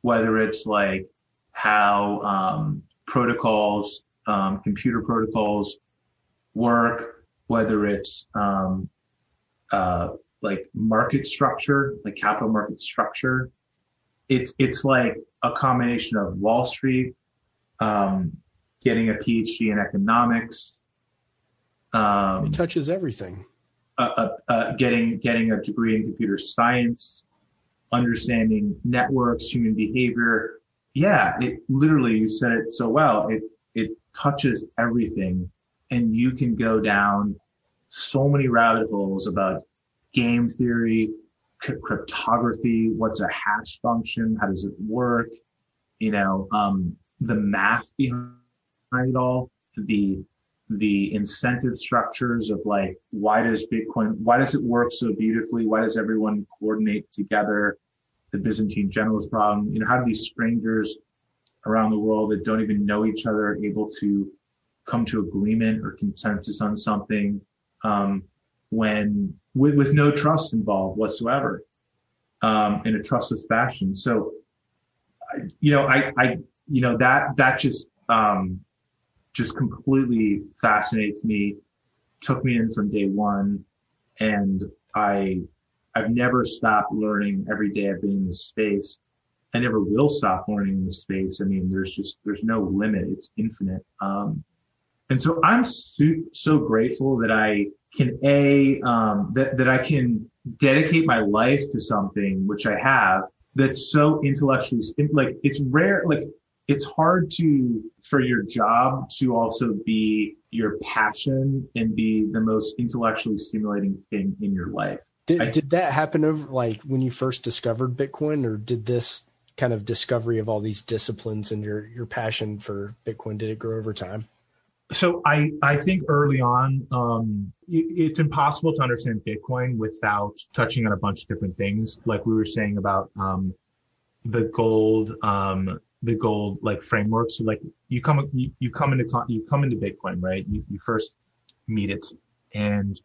whether it's like how um, protocols, um, computer protocols work, whether it's um, uh, like market structure, like capital market structure. It's it's like a combination of Wall Street, um, getting a PhD in economics. Um, it touches everything. Uh, uh, uh, getting getting a degree in computer science, understanding networks, human behavior. Yeah, it literally you said it so well. It it touches everything, and you can go down so many rabbit holes about game theory, cryptography, what's a hash function, how does it work, you know, um, the math behind it all, the the incentive structures of like why does Bitcoin why does it work so beautifully? Why does everyone coordinate together? The Byzantine generals problem, you know, how do these strangers around the world that don't even know each other able to come to agreement or consensus on something um, when with, with no trust involved whatsoever um, in a trustless fashion. So, you know, I, I, you know, that, that just, um, just completely fascinates me, took me in from day one. And I, I've never stopped learning every day I've been in this space. I never will stop learning in this space. I mean, there's just, there's no limit. It's infinite. Um, and so I'm so, so grateful that I can a um, that that I can dedicate my life to something which I have that's so intellectually like it's rare like it's hard to for your job to also be your passion and be the most intellectually stimulating thing in your life. Did, I, did that happen over like when you first discovered Bitcoin or did this kind of discovery of all these disciplines and your your passion for Bitcoin did it grow over time? So I, I think early on, um, it's impossible to understand Bitcoin without touching on a bunch of different things. Like we were saying about, um, the gold, um, the gold like framework. So like you come, you, you come into, you come into Bitcoin, right? You, you first meet it and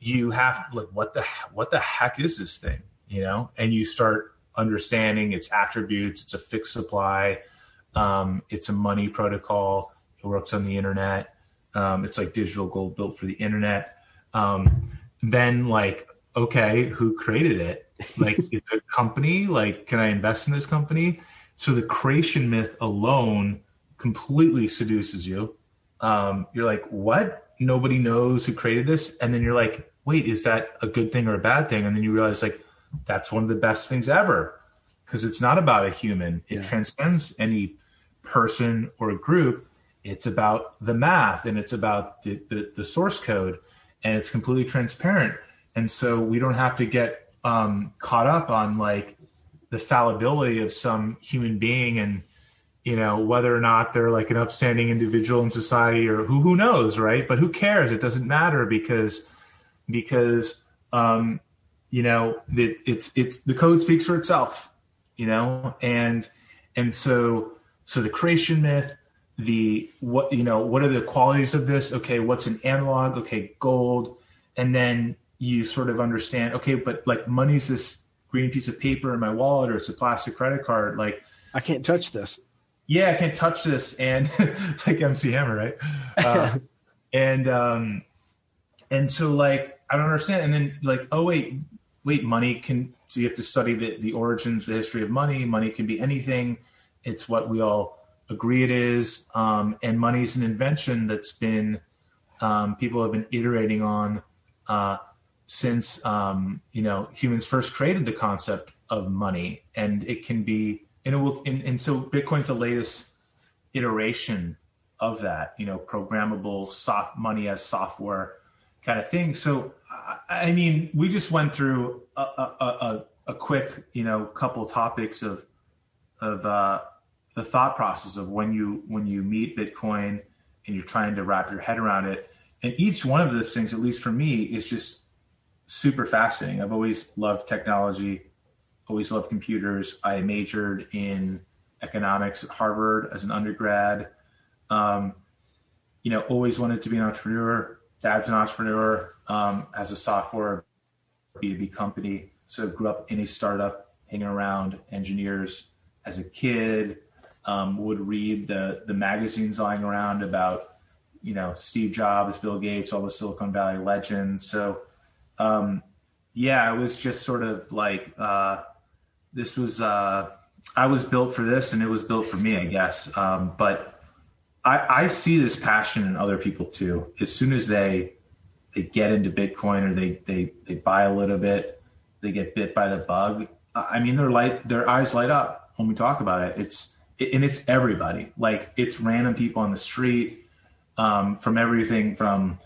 you have like, what the, what the heck is this thing? You know, and you start understanding its attributes. It's a fixed supply. Um, it's a money protocol it works on the internet. Um, it's like digital gold built for the internet. Um, then like, okay, who created it? Like, is it a company? Like, can I invest in this company? So the creation myth alone completely seduces you. Um, you're like, what? Nobody knows who created this. And then you're like, wait, is that a good thing or a bad thing? And then you realize like, that's one of the best things ever because it's not about a human. It yeah. transcends any person or group it's about the math and it's about the, the, the source code and it's completely transparent. And so we don't have to get um, caught up on like the fallibility of some human being and you know whether or not they're like an upstanding individual in society or who who knows right? But who cares? It doesn't matter because because um you know it, it's it's the code speaks for itself you know? And and so so the creation myth the what you know what are the qualities of this? Okay what's an analog? Okay gold. And then you sort of understand okay but like money's this green piece of paper in my wallet or it's a plastic credit card like i can't touch this. Yeah i can't touch this and like mc hammer right? Uh, and um and so like i don't understand. And then like oh wait wait money can so you have to study the, the origins the history of money. Money can be anything. It's what we all agree it is. Um, and money is an invention that's been um, people have been iterating on uh, since um, you know humans first created the concept of money, and it can be and it will and, and so Bitcoin's the latest iteration of that. You know, programmable soft money as software kind of thing. So I mean, we just went through a, a, a, a quick you know couple topics of of uh, the thought process of when you when you meet Bitcoin and you're trying to wrap your head around it. And each one of those things, at least for me, is just super fascinating. I've always loved technology, always loved computers. I majored in economics at Harvard as an undergrad. Um, you know, always wanted to be an entrepreneur. Dad's an entrepreneur, um, as a software B2B company. So grew up in a startup, hanging around engineers as a kid, um, would read the the magazines lying around about you know Steve Jobs, Bill Gates, all the Silicon Valley legends. So um, yeah, it was just sort of like uh, this was uh, I was built for this, and it was built for me, I guess. Um, but I, I see this passion in other people too. As soon as they they get into Bitcoin or they they they buy a little bit, they get bit by the bug. I mean, their light their eyes light up when we talk about it. It's and it's everybody. Like it's random people on the street, um, from everything from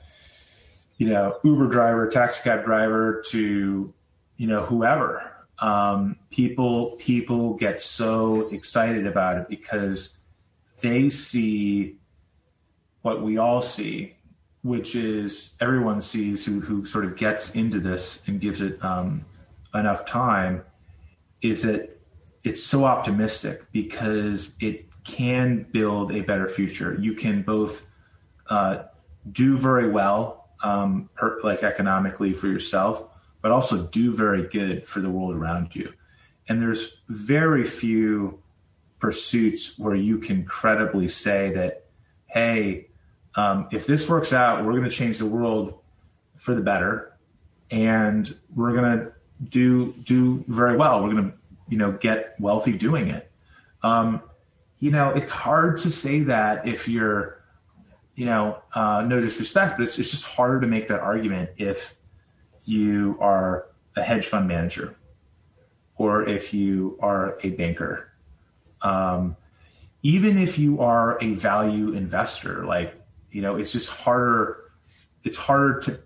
you know Uber driver, taxi cab driver to you know whoever. Um, people people get so excited about it because they see what we all see, which is everyone sees who who sort of gets into this and gives it um, enough time, is that it's so optimistic because it can build a better future. You can both uh, do very well, um, like economically for yourself, but also do very good for the world around you. And there's very few pursuits where you can credibly say that, hey, um, if this works out, we're going to change the world for the better, and we're going to do do very well. We're going to you know get wealthy doing it. Um, you know it's hard to say that if you're you know uh, no disrespect but it's, it's just harder to make that argument if you are a hedge fund manager or if you are a banker. Um, even if you are a value investor like you know it's just harder it's harder to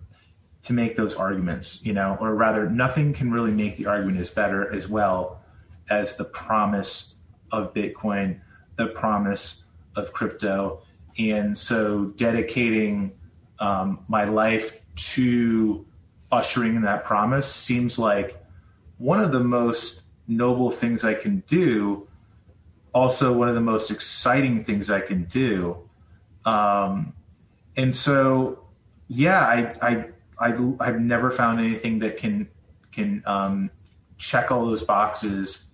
to make those arguments you know or rather nothing can really make the argument as better as well as the promise of Bitcoin, the promise of crypto. And so dedicating um, my life to ushering in that promise seems like one of the most noble things I can do. Also, one of the most exciting things I can do. Um, and so, yeah, I, I, I, I've never found anything that can can um, check all those boxes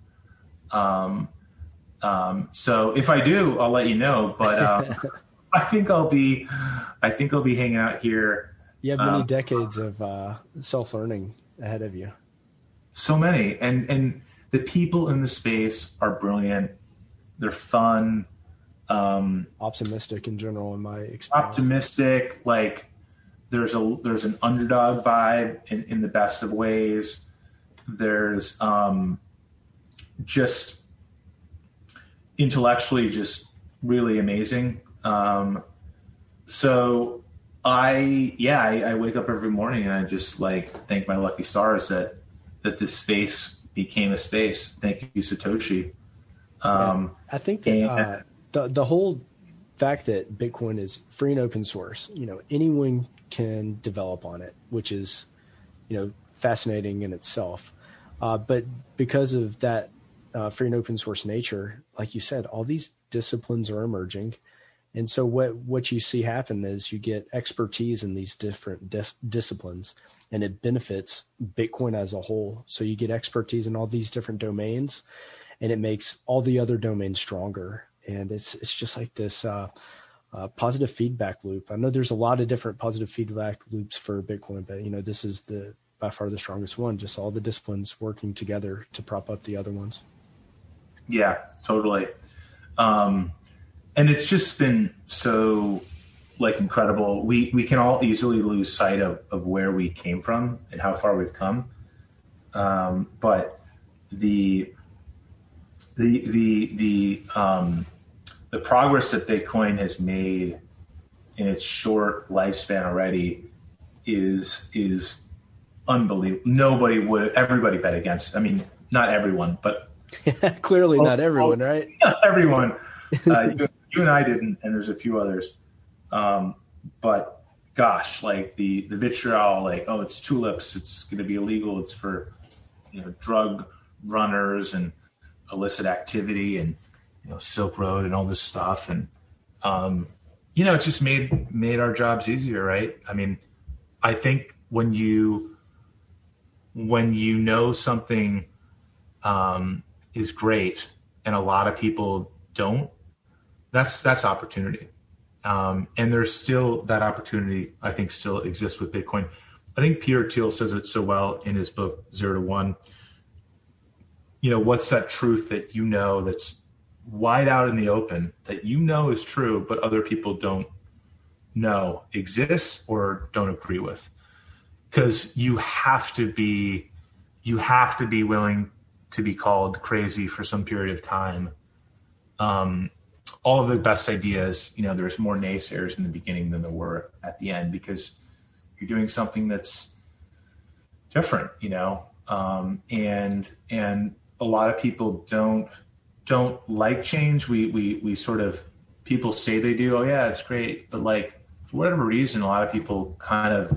um, um, so if I do, I'll let you know. But uh, I think I'll be, I think I'll be hanging out here. You have many um, decades of uh, self learning ahead of you. So many, and and the people in the space are brilliant. They're fun. Um, optimistic in general, in my experience. Optimistic, like there's a there's an underdog vibe in, in the best of ways. There's um, just intellectually just really amazing. Um, so I, yeah, I, I, wake up every morning and I just like thank my lucky stars that, that this space became a space. Thank you, Satoshi. Um, I think that, and, uh, the, the whole fact that Bitcoin is free and open source, you know, anyone can develop on it, which is, you know, fascinating in itself. Uh, but because of that uh, free and open source nature, like you said, all these disciplines are emerging, And so what what you see happen is you get expertise in these different dif- disciplines, and it benefits Bitcoin as a whole. So you get expertise in all these different domains, and it makes all the other domains stronger. And it's it's just like this uh, uh, positive feedback loop. I know there's a lot of different positive feedback loops for Bitcoin, but you know this is the by far the strongest one. Just all the disciplines working together to prop up the other ones. Yeah, totally. Um, and it's just been so like incredible. We we can all easily lose sight of of where we came from and how far we've come. Um, but the the the the um, the progress that Bitcoin has made in its short lifespan already is is unbelievable. Nobody would everybody bet against. I mean, not everyone, but clearly not everyone, right? Not everyone. Uh, you, you, and I didn't, and there's a few others. Um, but gosh, like the the vitriol, like oh, it's tulips, it's going to be illegal, it's for you know drug runners and illicit activity and you know Silk Road and all this stuff, and um, you know it just made made our jobs easier, right? I mean, I think when you when you know something um, is great and a lot of people don't, that's that's opportunity. Um, and there's still that opportunity, I think, still exists with Bitcoin. I think Peter Thiel says it so well in his book Zero to One. You know, what's that truth that you know that's wide out in the open that you know is true, but other people don't know exists or don't agree with? Because you have to be, you have to be willing to be called crazy for some period of time. Um, all of the best ideas, you know, there's more naysayers in the beginning than there were at the end because you're doing something that's different, you know, um, and and a lot of people don't don't like change. We we we sort of people say they do. Oh yeah, it's great, but like for whatever reason, a lot of people kind of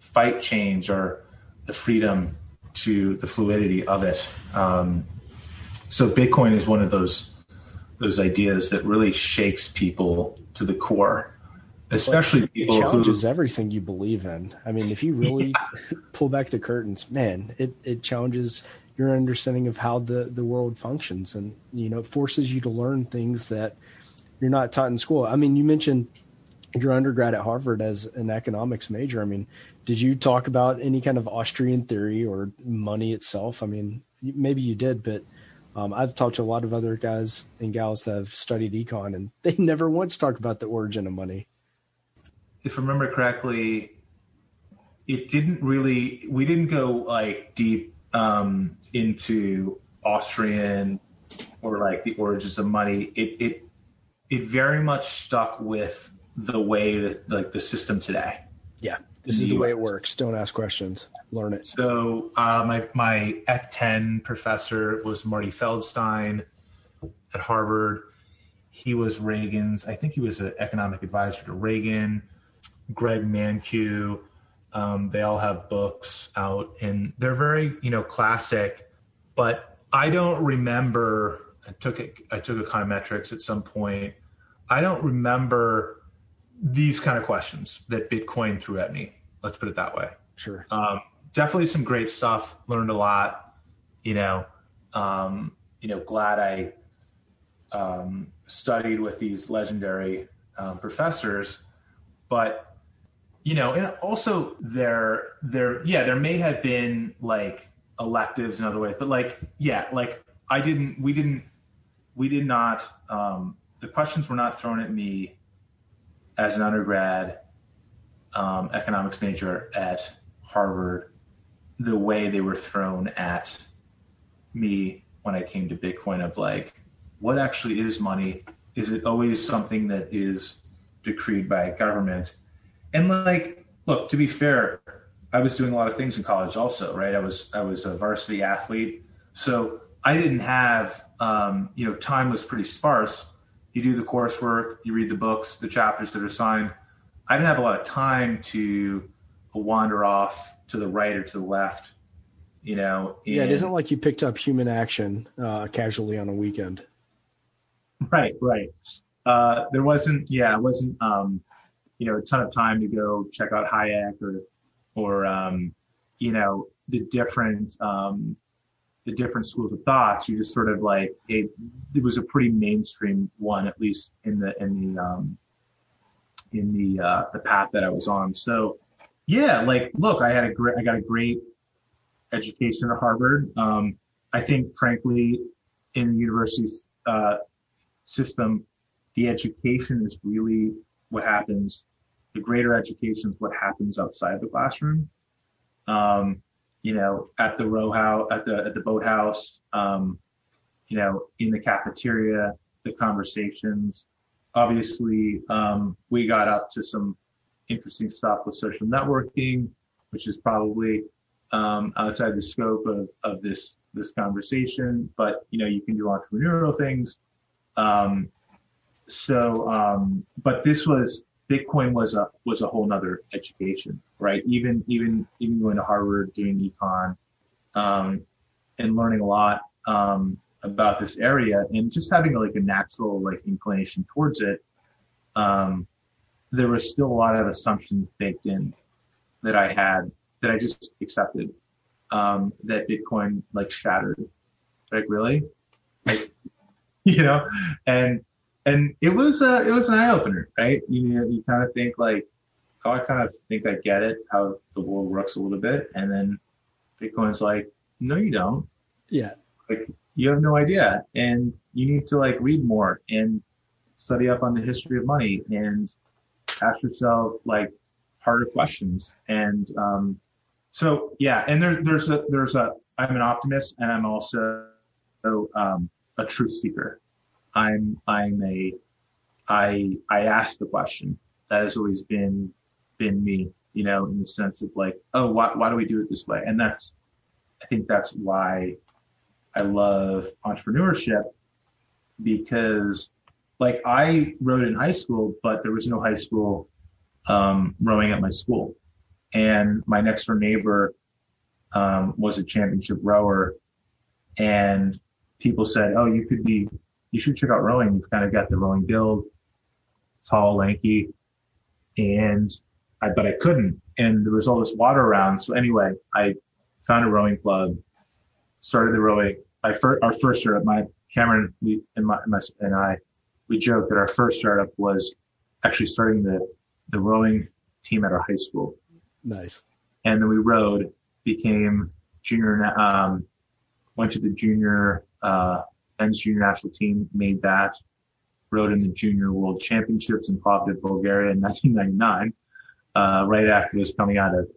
fight change or the freedom to the fluidity of it. Um, so Bitcoin is one of those those ideas that really shakes people to the core, especially it people challenges who everything you believe in. I mean, if you really yeah. pull back the curtains, man, it it challenges your understanding of how the the world functions, and you know, it forces you to learn things that you're not taught in school. I mean, you mentioned your undergrad at Harvard as an economics major. I mean, did you talk about any kind of Austrian theory or money itself? I mean, maybe you did, but um, I've talked to a lot of other guys and gals that have studied econ, and they never once talk about the origin of money. If I remember correctly, it didn't really. We didn't go like deep um, into Austrian or like the origins of money. It it it very much stuck with the way that like the system today. Yeah, this is the way it works. Don't ask questions. Learn it. So uh, my my Ec 10 professor was Marty Feldstein at Harvard. He was Reagan's. I think he was an economic advisor to Reagan. Greg Mankiw. Um, they all have books out, and they're very you know classic. But I don't remember. I took it. I took econometrics at some point. I don't remember these kind of questions that Bitcoin threw at me. Let's put it that way. Sure. Um, definitely some great stuff. Learned a lot. You know, um, you know, glad I um, studied with these legendary um, professors. But you know, and also there, there, yeah, there may have been like electives in other ways, but like, yeah, like I didn't, we didn't, we did not. Um, the questions were not thrown at me as an undergrad um, economics major at Harvard the way they were thrown at me when I came to Bitcoin of like, what actually is money? Is it always something that is decreed by government? And like, look, to be fair, I was doing a lot of things in college also, right? I was I was a varsity athlete. So I didn't have um, you know, time was pretty sparse you do the coursework, you read the books, the chapters that are assigned. I didn't have a lot of time to wander off to the right or to the left. You know, yeah, it isn't like you picked up human action uh, casually on a weekend. Right, right. uh, there wasn't, yeah, it wasn't, um, you know, a ton of time to go check out Hayek or, or, um, you know, the different, um, the different schools of thoughts. You just sort of like it. It was a pretty mainstream one, at least in the in the um, in the uh, the path that I was on. So, yeah, like, look, I had a great, I got a great education at Harvard. Um, I think, frankly, in the university uh, system, the education is really what happens. The greater education is what happens outside the classroom. Um, you know, at the row house, at the at the boathouse, um, you know, in the cafeteria, the conversations. Obviously, um, we got up to some interesting stuff with social networking, which is probably um, outside the scope of, of this this conversation. But you know, you can do entrepreneurial things. Um, so, um, but this was Bitcoin was a was a whole nother education, right? Even even even going to Harvard, doing econ, um, and learning a lot um, about this area, and just having like a natural like inclination towards it. Um, there was still a lot of assumptions baked in that I had that I just accepted. Um, that Bitcoin like shattered, like really, like you know, and and it was uh, it was an eye opener, right? You know, you kind of think like, oh, I kind of think I get it how the world works a little bit, and then Bitcoin's like, no, you don't. Yeah. Like you have no idea, and you need to like read more and study up on the history of money and ask yourself like harder questions. And um, so yeah, and there, there's a there's a I'm an optimist, and I'm also um, a truth seeker. I'm I'm a I I ask the question. That has always been been me, you know, in the sense of like, oh, why why do we do it this way? And that's I think that's why I love entrepreneurship because like I rowed in high school, but there was no high school um, rowing at my school. And my next door neighbor um, was a championship rower. And people said, oh, you could be you should check out rowing. You've kind of got the rowing build, tall, lanky, and I, but I couldn't. And there was all this water around. So anyway, I found a rowing club, started the rowing. My first, our first startup, my Cameron we, and my, my and I, we joked that our first startup was actually starting the the rowing team at our high school. Nice. And then we rowed, became junior, um, went to the junior uh, men's junior national team made that, rowed in the junior world championships in Plovdiv, Bulgaria in 1999, uh, right after it was coming out of,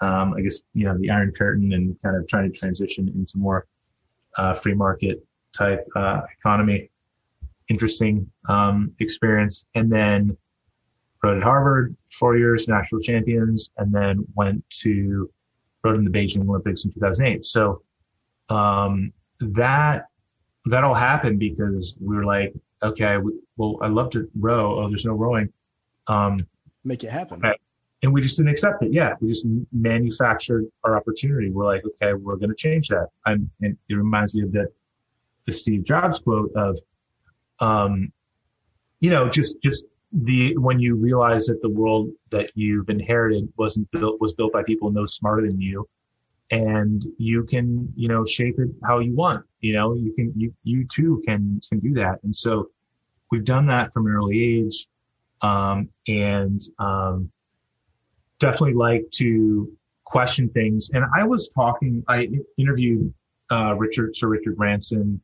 um, I guess, you know, the Iron Curtain and kind of trying to transition into more uh, free market type uh, economy. Interesting um, experience. And then rowed at Harvard, four years, national champions, and then went to, rowed in the Beijing Olympics in 2008. So um, that that all happened because we were like, okay, we, well, I love to row. Oh, there's no rowing. Um, Make it happen. Right. And we just didn't accept it. Yeah, we just manufactured our opportunity. We're like, okay, we're going to change that. I'm, and it reminds me of the, the Steve Jobs quote of, um, you know, just just the when you realize that the world that you've inherited wasn't built was built by people no smarter than you, and you can you know shape it how you want you know you can you you too can can do that and so we've done that from an early age um, and um, definitely like to question things and i was talking i interviewed uh, richard sir richard branson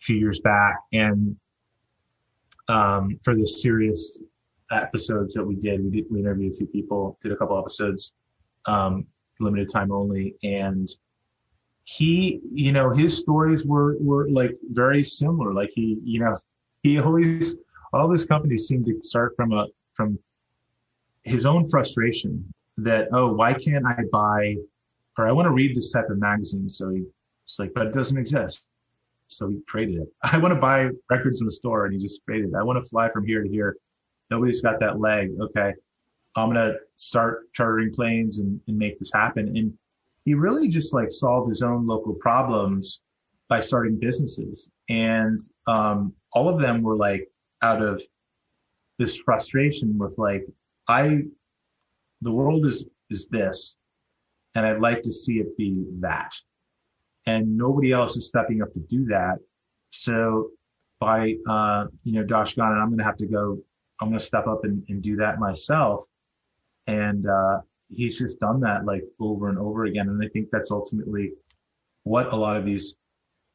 a few years back and um, for the serious episodes that we did we did we interviewed a few people did a couple episodes um, limited time only. And he, you know, his stories were, were like very similar. Like he, you know, he always, all these companies seem to start from a, from his own frustration that, oh, why can't I buy, or I want to read this type of magazine. So he, it's like, but it doesn't exist. So he created it. I want to buy records in the store and he just created it. I want to fly from here to here. Nobody's got that leg. Okay. I'm going to start chartering planes and, and make this happen. And he really just like solved his own local problems by starting businesses. And um, all of them were like out of this frustration with like I the world is is this and I'd like to see it be that. And nobody else is stepping up to do that. So by uh, you know, Josh Gone, and I'm gonna have to go, I'm gonna step up and, and do that myself. And uh he's just done that like over and over again. And I think that's ultimately what a lot of these,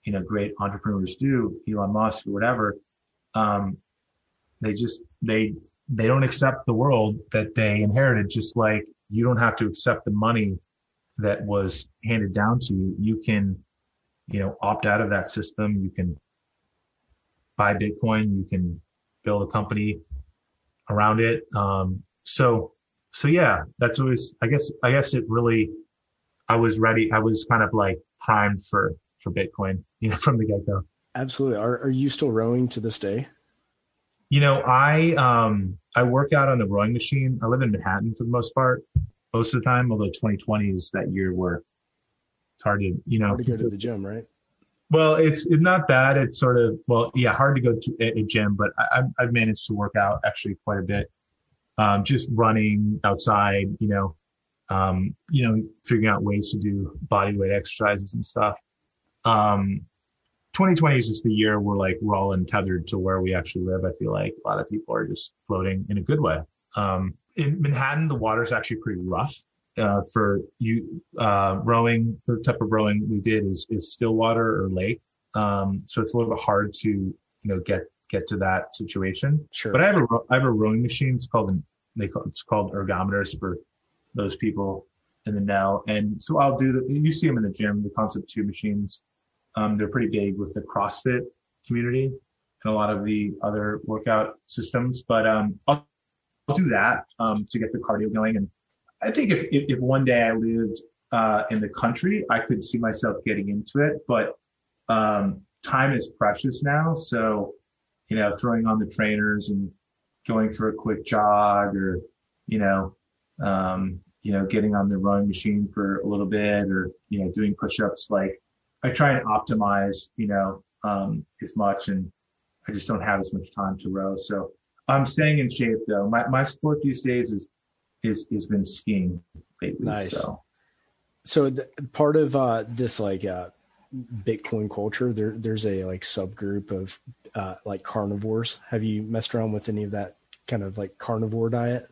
you know, great entrepreneurs do, Elon Musk or whatever. Um, they just, they, they don't accept the world that they inherited, just like you don't have to accept the money that was handed down to you. You can, you know, opt out of that system. You can buy Bitcoin. You can build a company around it. Um, so so yeah, that's always, I guess, I guess it really, I was ready. I was kind of like primed for, for Bitcoin, you know, from the get go. Absolutely. Are, are you still rowing to this day? You know, I, um, I work out on the rowing machine. I live in Manhattan for the most part, most of the time, although 2020 is that year where it's hard to, you know, hard to go to the gym, right? Well, it's, it's not bad. It's sort of, well, yeah, hard to go to a, a gym, but I, I've managed to work out actually quite a bit um, just running outside, you know, um, you know, figuring out ways to do body weight exercises and stuff. Um, 2020 is just the year where like we're all untethered to where we actually live. I feel like a lot of people are just floating in a good way. Um, in Manhattan, the water is actually pretty rough. Uh, for you, uh, rowing, the type of rowing we did is, is still water or lake. Um, so it's a little bit hard to, you know, get get to that situation. Sure. But I have a I have a rowing machine. It's called an they call it's called ergometers for those people in the know. And so I'll do the you see them in the gym, the Concept Two machines. Um, they're pretty big with the CrossFit community and a lot of the other workout systems. But um, I'll, I'll do that um, to get the cardio going. And I think if if, if one day I lived uh, in the country, I could see myself getting into it. But um, time is precious now, so you know, throwing on the trainers and going for a quick jog or, you know, um, you know, getting on the rowing machine for a little bit or, you know, doing push-ups. Like I try and optimize, you know, um, as much and I just don't have as much time to row. So I'm staying in shape though. My, my sport these days is, is, has been skiing lately. Nice. So, so the, part of, uh, this like, uh, Bitcoin culture, there there's a like subgroup of uh, like carnivores. Have you messed around with any of that kind of like carnivore diet?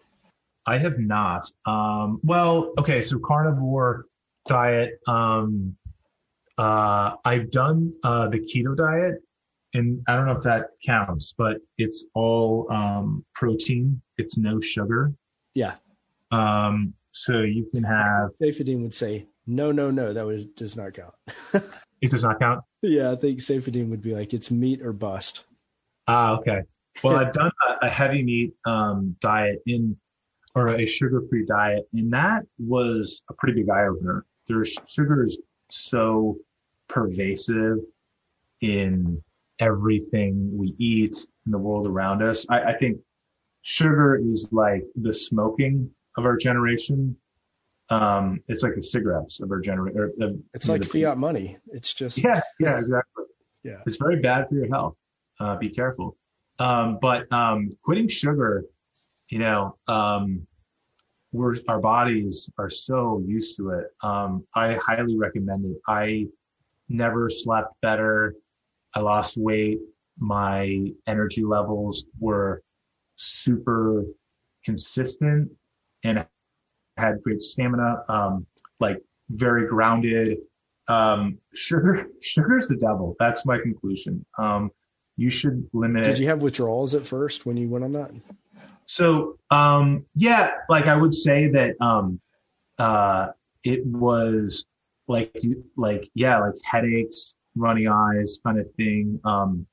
I have not. Um, well, okay, so carnivore diet. Um, uh, I've done uh, the keto diet, and I don't know if that counts, but it's all um, protein. It's no sugar. Yeah. Um, so you can have. Saifedean would say, no, no, no, that was, does not count. It does not count. Yeah, I think Saifedean would be like it's meat or bust. Ah, okay. Well, I've done a, a heavy meat um, diet in, or a sugar-free diet, and that was a pretty big eye opener. There's sugar is so pervasive in everything we eat in the world around us. I, I think sugar is like the smoking of our generation um, it's like the cigarettes of our generation. It's like fiat money. It's just yeah, yeah, exactly. Yeah, it's very bad for your health. Uh, be careful. Um, but um, quitting sugar, you know, um, we're our bodies are so used to it. Um, I highly recommend it. I never slept better. I lost weight. My energy levels were super consistent and had great stamina, um, like very grounded. Um, sugar, sugar's the devil. That's my conclusion. Um, you should limit. Did you have withdrawals at first when you went on that? So, um, yeah, like I would say that, um, uh, it was like, you like, yeah, like headaches, runny eyes kind of thing. Um,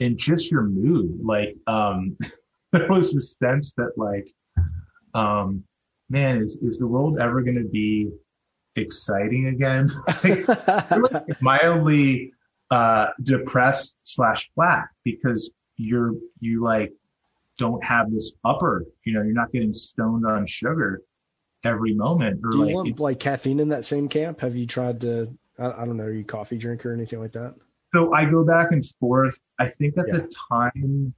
and just your mood. Like, um, there was this sense that like, um, man, is is the world ever going to be exciting again? like, mildly uh, depressed slash flat because you're you like don't have this upper. You know, you're not getting stoned on sugar every moment. Do you like, want like caffeine in that same camp? Have you tried to? I, I don't know. Are you coffee drinker or anything like that? So I go back and forth. I think at yeah. the time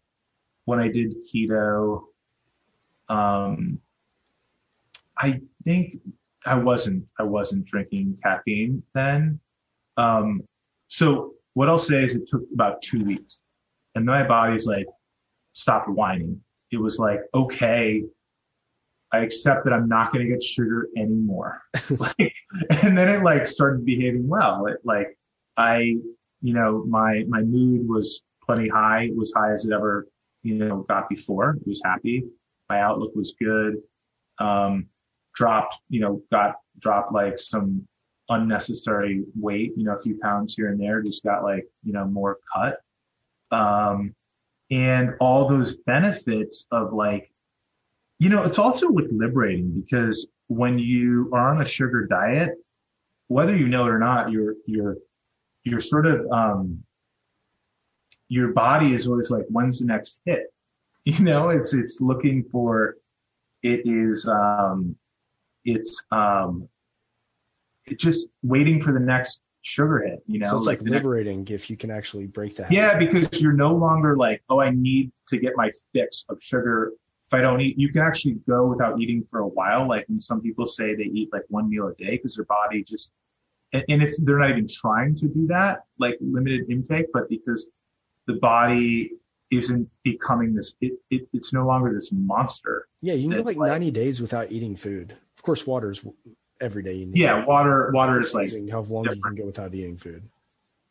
when I did keto, um, I think I wasn't I wasn't drinking caffeine then. Um, so what I'll say is it took about two weeks, and then my body's like stopped whining. It was like okay, I accept that I'm not going to get sugar anymore. like, and then it like started behaving well. It like I, you know, my my mood was plenty high. Was high as it ever, you know, got before. It was happy. My outlook was good. Um, dropped, you know, got dropped like some unnecessary weight, you know, a few pounds here and there, just got like, you know, more cut. Um, and all those benefits of like, you know, it's also like liberating because when you are on a sugar diet, whether you know it or not, you're, you're, you're sort of, um, your body is always like, when's the next hit? You know, it's, it's looking for, it is, um, it's, um, it's just waiting for the next sugar hit, you know, So it's like, next- liberating if you can actually break that. yeah, because you're no longer like, oh, I need to get my fix of sugar. If I don't eat, you can actually go without eating for a while. Like some people say they eat like one meal a day because their body just, and, and it's, they're not even trying to do that, like limited intake, but because the body isn't becoming this, it, it it's no longer this monster. Yeah, you can go like like- 90 days without eating food. Of course, water is every day you need. Yeah. Water, water is like, Amazing how long you can go without eating food.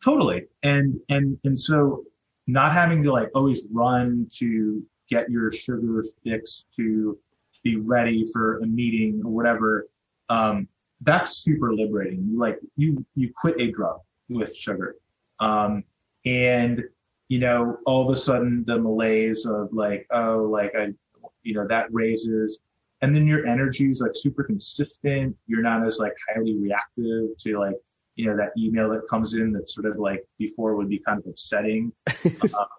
Totally. And and and so not having to like always run to get your sugar fix to be ready for a meeting or whatever, um, that's super liberating. You like you you quit a drug with sugar. Um, and you know, all of a sudden the malaise of like, oh, like I you know, that raises and then your energy is like super consistent. You're not as like highly reactive to like you know that email that comes in that sort of like before would be kind of upsetting. uh,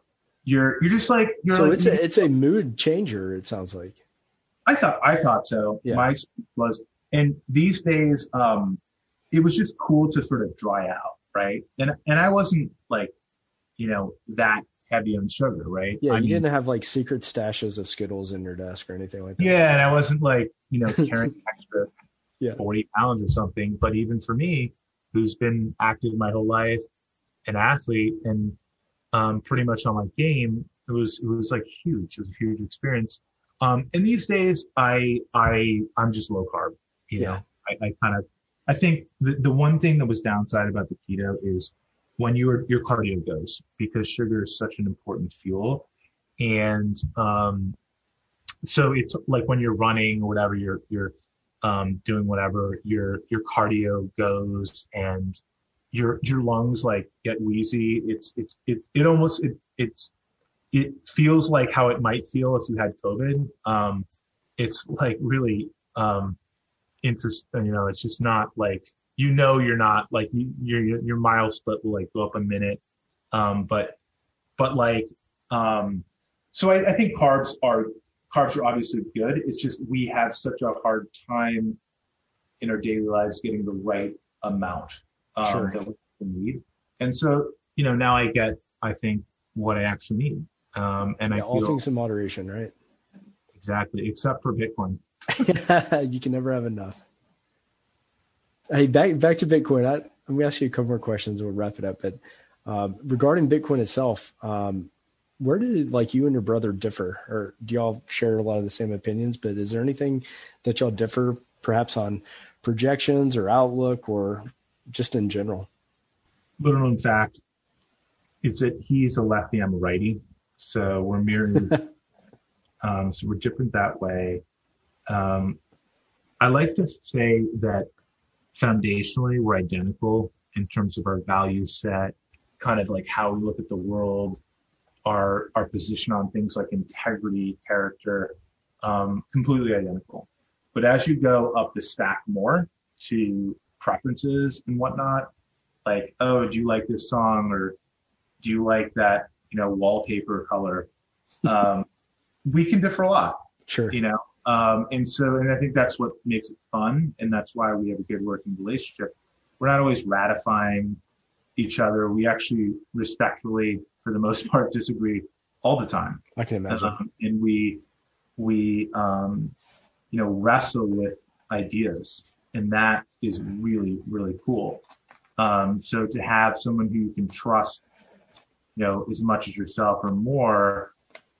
you're you're just like you're so like, it's a it's a mood changer. It sounds like. I thought I thought so. Yeah. My experience was, and these days, um, it was just cool to sort of dry out, right? And and I wasn't like, you know, that heavy on sugar, right? Yeah, I you mean, didn't have like secret stashes of Skittles in your desk or anything like that. Yeah, and I wasn't like, you know, carrying extra Yeah. 40 pounds or something. But even for me, who's been active my whole life, an athlete and um, pretty much on my game, it was it was like huge. It was a huge experience. Um, and these days I I I'm just low carb. You Yeah. know, I, I kind of I think the, the one thing that was downside about the keto is when your your cardio goes because sugar is such an important fuel. And um so it's like when you're running or whatever you're you're um doing whatever your your cardio goes and your your lungs like get wheezy. It's it's it's it almost it it's it feels like how it might feel if you had covid. Um it's like really um interesting you know it's just not like you know you're not like you, your your your mile split will like go up a minute. Um but but like um so I, I think carbs are carbs are obviously good. It's just we have such a hard time in our daily lives getting the right amount um, Sure. that we need. And so, you know, now I get, I think, what I actually need. Um, and Yeah, I all things in moderation, right? exactly, except for Bitcoin. you can never have enough. Hey, back back to Bitcoin. I, I'm gonna ask you a couple more questions. and We'll wrap it up. But um, regarding Bitcoin itself, um, where did like you and your brother differ, or do y'all share a lot of the same opinions? But is there anything that y'all differ, perhaps on projections or outlook, or just in general? Little known fact is that he's a lefty, I'm a righty. So we're mirroring, um, so we're different that way. Um, I like to say that foundationally we're identical in terms of our value set, kind of like how we look at the world, our our position on things like integrity, character, um, completely identical. But as you go up the stack more to preferences and whatnot, like, oh, do you like this song or do you like that, you know, wallpaper color? Um, we can differ a lot Sure. you know um, and so and i think that's what makes it fun and that's why we have a good working relationship we're not always ratifying each other we actually respectfully for the most part disagree all the time. I can imagine. Um, and we we um, you know wrestle with ideas, and that is really really cool. Um, so to have someone who you can trust, you know, as much as yourself or more,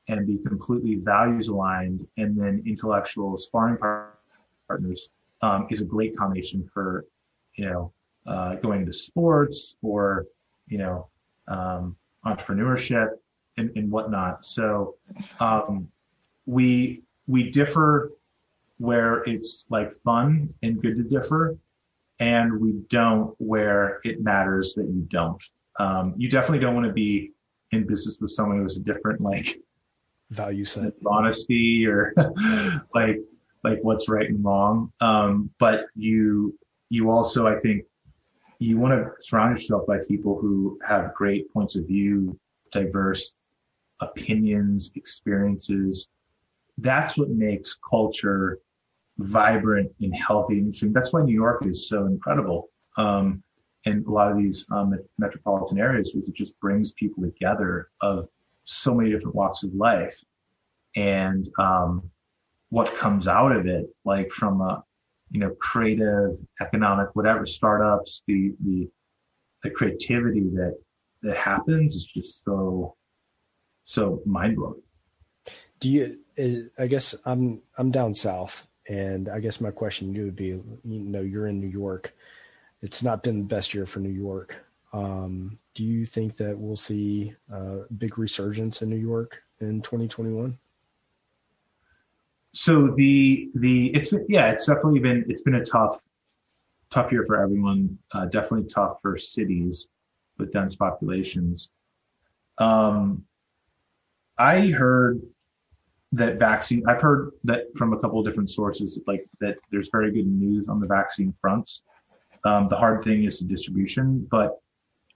and be completely values aligned, and then intellectual sparring partners um, is a great combination for you know uh, going to sports or you know um, entrepreneurship and, and, whatnot. So um, we we differ where it's like fun and good to differ, and we don't where it matters that you don't. Um, you definitely don't want to be in business with someone who's a different like value set, honesty, or like like what's right and wrong. Um, but you you also, I think, you want to surround yourself by people who have great points of view, diverse opinions, experiences. That's what makes culture vibrant and healthy and. That's why New York is so incredible. Um, and a lot of these um, metropolitan areas is it just brings people together of so many different walks of life. And um, what comes out of it, like from a you know creative, economic, whatever startups, the the the creativity that that happens is just so so mind blowing. Do you? I guess I'm I'm down south, and I guess my question to you would be, you know, you're in New York. It's not been the best year for New York. Um, do you think that we'll see a big resurgence in New York in 2021? so the the it's yeah it's definitely been it's been a tough tough year for everyone uh, definitely tough for cities with dense populations um i heard that vaccine i've heard that from a couple of different sources like that there's very good news on the vaccine fronts um, the hard thing is the distribution but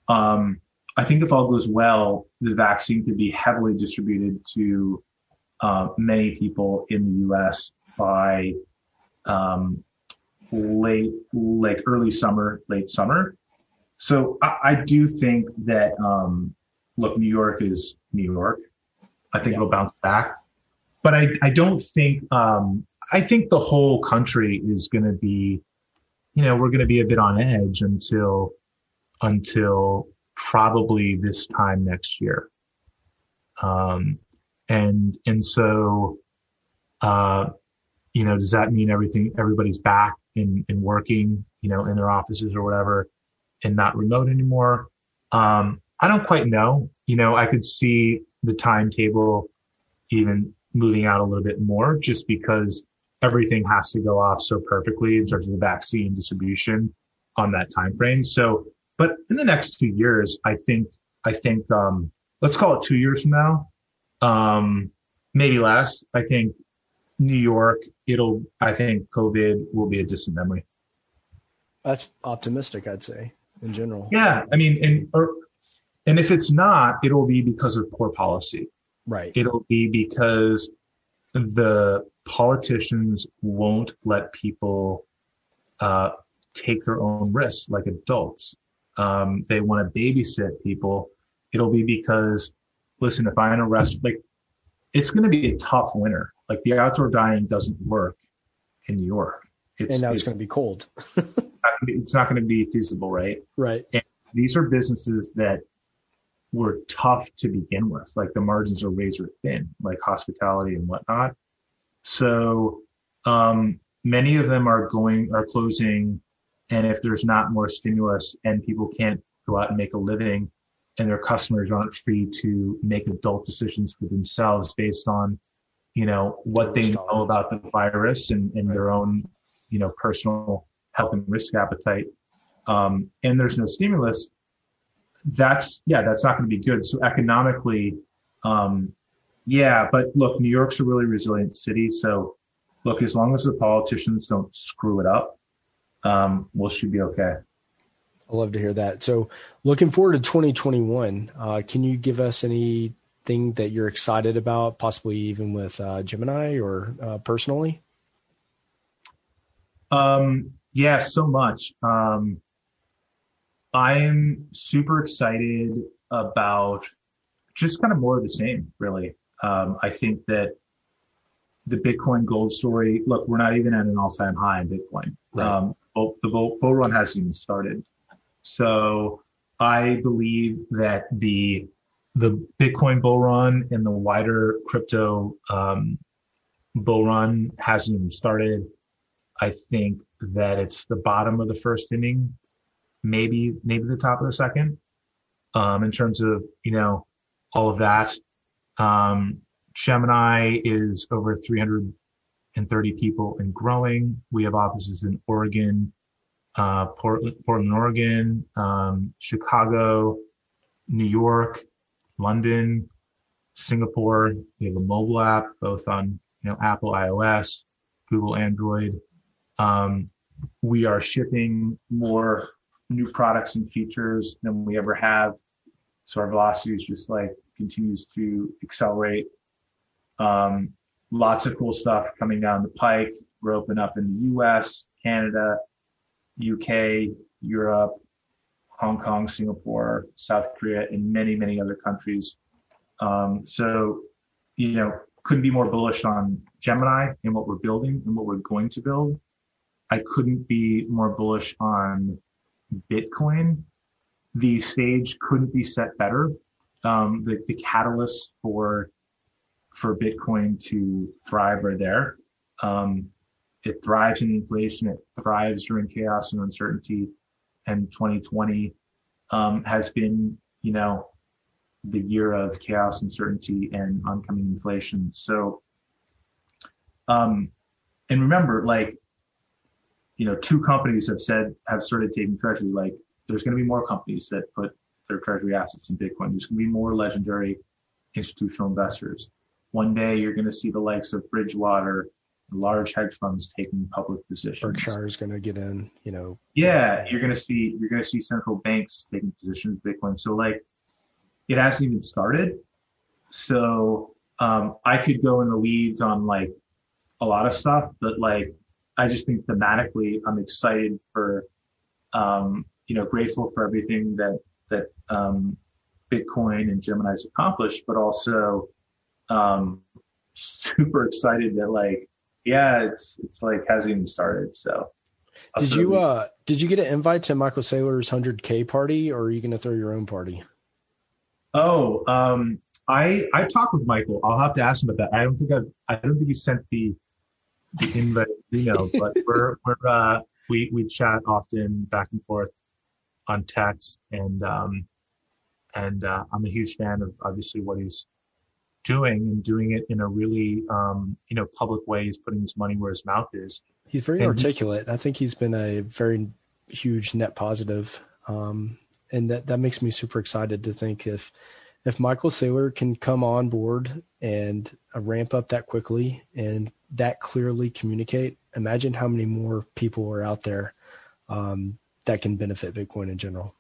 um, i think if all goes well the vaccine could be heavily distributed to uh, many people in the U.S. by um, late, like early summer, late summer. So I, I do think that um, look, New York is New York. I think yeah. it'll bounce back, but I I don't think um, I think the whole country is going to be, you know, we're going to be a bit on edge until until probably this time next year. Um, and and so uh you know does that mean everything everybody's back in in working you know in their offices or whatever and not remote anymore um i don't quite know you know i could see the timetable even moving out a little bit more just because everything has to go off so perfectly in terms of the vaccine distribution on that time frame so but in the next two years i think i think um let's call it two years from now um, maybe less. I think New York, it'll, I think COVID will be a distant memory. That's optimistic, I'd say, in general. Yeah. I mean, and, or, and if it's not, it'll be because of poor policy. Right. It'll be because the politicians won't let people uh, take their own risks like adults. Um, they want to babysit people. It'll be because listen, if I arrest, like, it's going to be a tough winter. Like the outdoor dining doesn't work in New York. It's, and now it's, it's going to be cold. it's not going to be feasible, right? Right. And these are businesses that were tough to begin with. Like the margins are razor thin, like hospitality and whatnot. So um, many of them are going are closing, and if there's not more stimulus and people can't go out and make a living, and their customers aren't free to make adult decisions for themselves based on you know what they know about the virus and, and their own you know personal health and risk appetite um, and there's no stimulus that's yeah that's not going to be good so economically um, yeah but look new york's a really resilient city so look as long as the politicians don't screw it up um, we should be okay I love to hear that. So, looking forward to 2021, uh, can you give us anything that you're excited about, possibly even with uh, Gemini or uh, personally? Um, yeah, so much. Um, I'm super excited about just kind of more of the same, really. Um, I think that the Bitcoin gold story. Look, we're not even at an all-time high in Bitcoin. Right. Um, the bull, bull run hasn't even started. So I believe that the the Bitcoin bull run and the wider crypto um, bull run hasn't even started. I think that it's the bottom of the first inning, maybe maybe the top of the second, um, in terms of you know all of that. Um, Gemini is over 330 people and growing. We have offices in Oregon, uh, Portland, Portland, Oregon, um, Chicago, New York, London, Singapore. We have a mobile app, both on you know Apple iOS, Google Android. Um, we are shipping more new products and features than we ever have. So our velocity is just like continues to accelerate. Um, lots of cool stuff coming down the pike. We're open up in the US, Canada, UK, Europe, Hong Kong, Singapore, South Korea, and many, many other countries. Um, so, you know, couldn't be more bullish on Gemini and what we're building and what we're going to build. I couldn't be more bullish on Bitcoin. The stage couldn't be set better. Um, the, the catalysts for for Bitcoin to thrive are there. Um, it thrives in inflation. It thrives during chaos and uncertainty. And 2020 um, has been, you know, the year of chaos, and uncertainty, and oncoming inflation. So, um, and remember, like, you know, two companies have said have started taking treasury. Like, there's going to be more companies that put their treasury assets in Bitcoin. There's going to be more legendary institutional investors. One day, you're going to see the likes of Bridgewater large hedge funds taking public positions. Berkshire is going to get in, you know. Yeah, you're going to see you're going to see central banks taking positions Bitcoin. So like, it hasn't even started. So um, I could go in the weeds on like a lot of stuff, but like I just think thematically, I'm excited for, um, you know, grateful for everything that that um, Bitcoin and Gemini's accomplished, but also um, super excited that like yeah, it's it's like hasn't even started. So I'll did you uh did you get an invite to Michael Saylor's hundred K party or are you gonna throw your own party? Oh, um I I talked with Michael. I'll have to ask him about that. I don't think I've I don't think he sent the invite email, but we're we're uh we we chat often back and forth on text and um and uh, I'm a huge fan of obviously what he's doing and doing it in a really um, you know public way. He's putting his money where his mouth is. He's very and articulate. I think he's been a very huge net positive, um, and that that makes me super excited to think if if Michael Saylor can come on board and uh, ramp up that quickly and that clearly communicate. Imagine how many more people are out there um, that can benefit Bitcoin in general.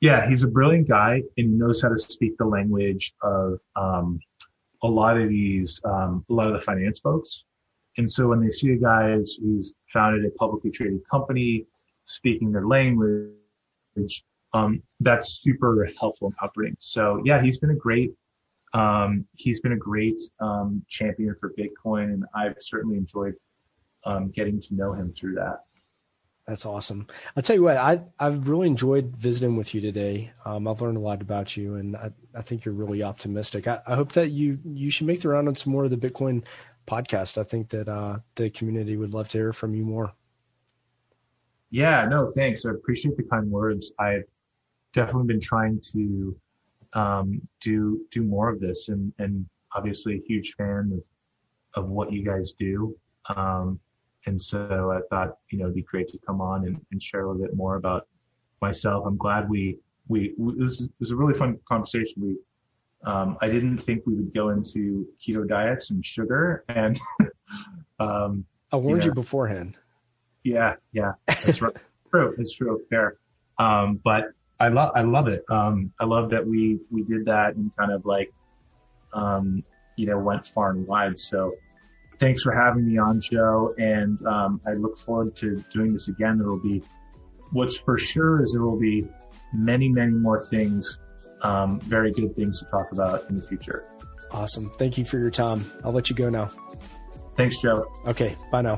Yeah, he's a brilliant guy and knows how to speak the language of um, a lot of these, um, a lot of the finance folks. And so when they see a guy who's, who's founded a publicly traded company, speaking their language, um, that's super helpful and comforting. So yeah, he's been a great, um, he's been a great um, champion for Bitcoin, and I've certainly enjoyed um, getting to know him through that. That's awesome. I'll tell you what, I, I've really enjoyed visiting with you today. Um, I've learned a lot about you and I, I think you're really optimistic. I, I, hope that you, you should make the round on some more of the Bitcoin podcast. I think that uh, the community would love to hear from you more. Yeah, no, thanks. I appreciate the kind words. I've definitely been trying to um, do, do more of this and, and obviously a huge fan of, of what you guys do. Um, and so I thought, you know, it'd be great to come on and, and share a little bit more about myself. I'm glad we, we, we this was a really fun conversation. We, um, I didn't think we would go into keto diets and sugar and, um, I warned yeah. you beforehand. Yeah. Yeah. That's right. true. It's true. Fair. Um, but I love, I love it. Um, I love that we, we did that and kind of like, um, you know, went far and wide. So, thanks for having me on, Joe. And um, I look forward to doing this again. There will be, what's for sure is there will be many, many more things um, very good things to talk about in the future. Awesome. Thank you for your time. I'll let you go now. Thanks, Joe. Okay. Bye now.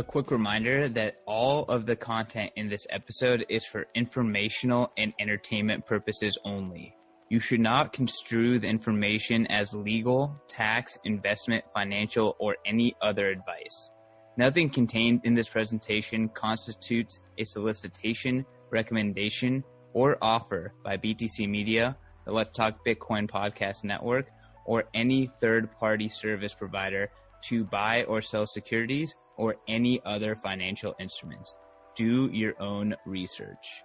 A quick reminder that all of the content in this episode is for informational and entertainment purposes only. You should not construe the information as legal, tax, investment, financial, or any other advice. Nothing contained in this presentation constitutes a solicitation, recommendation, or offer by BTC Media, the Let's Talk Bitcoin podcast network, or any third party service provider to buy or sell securities or any other financial instruments. Do your own research.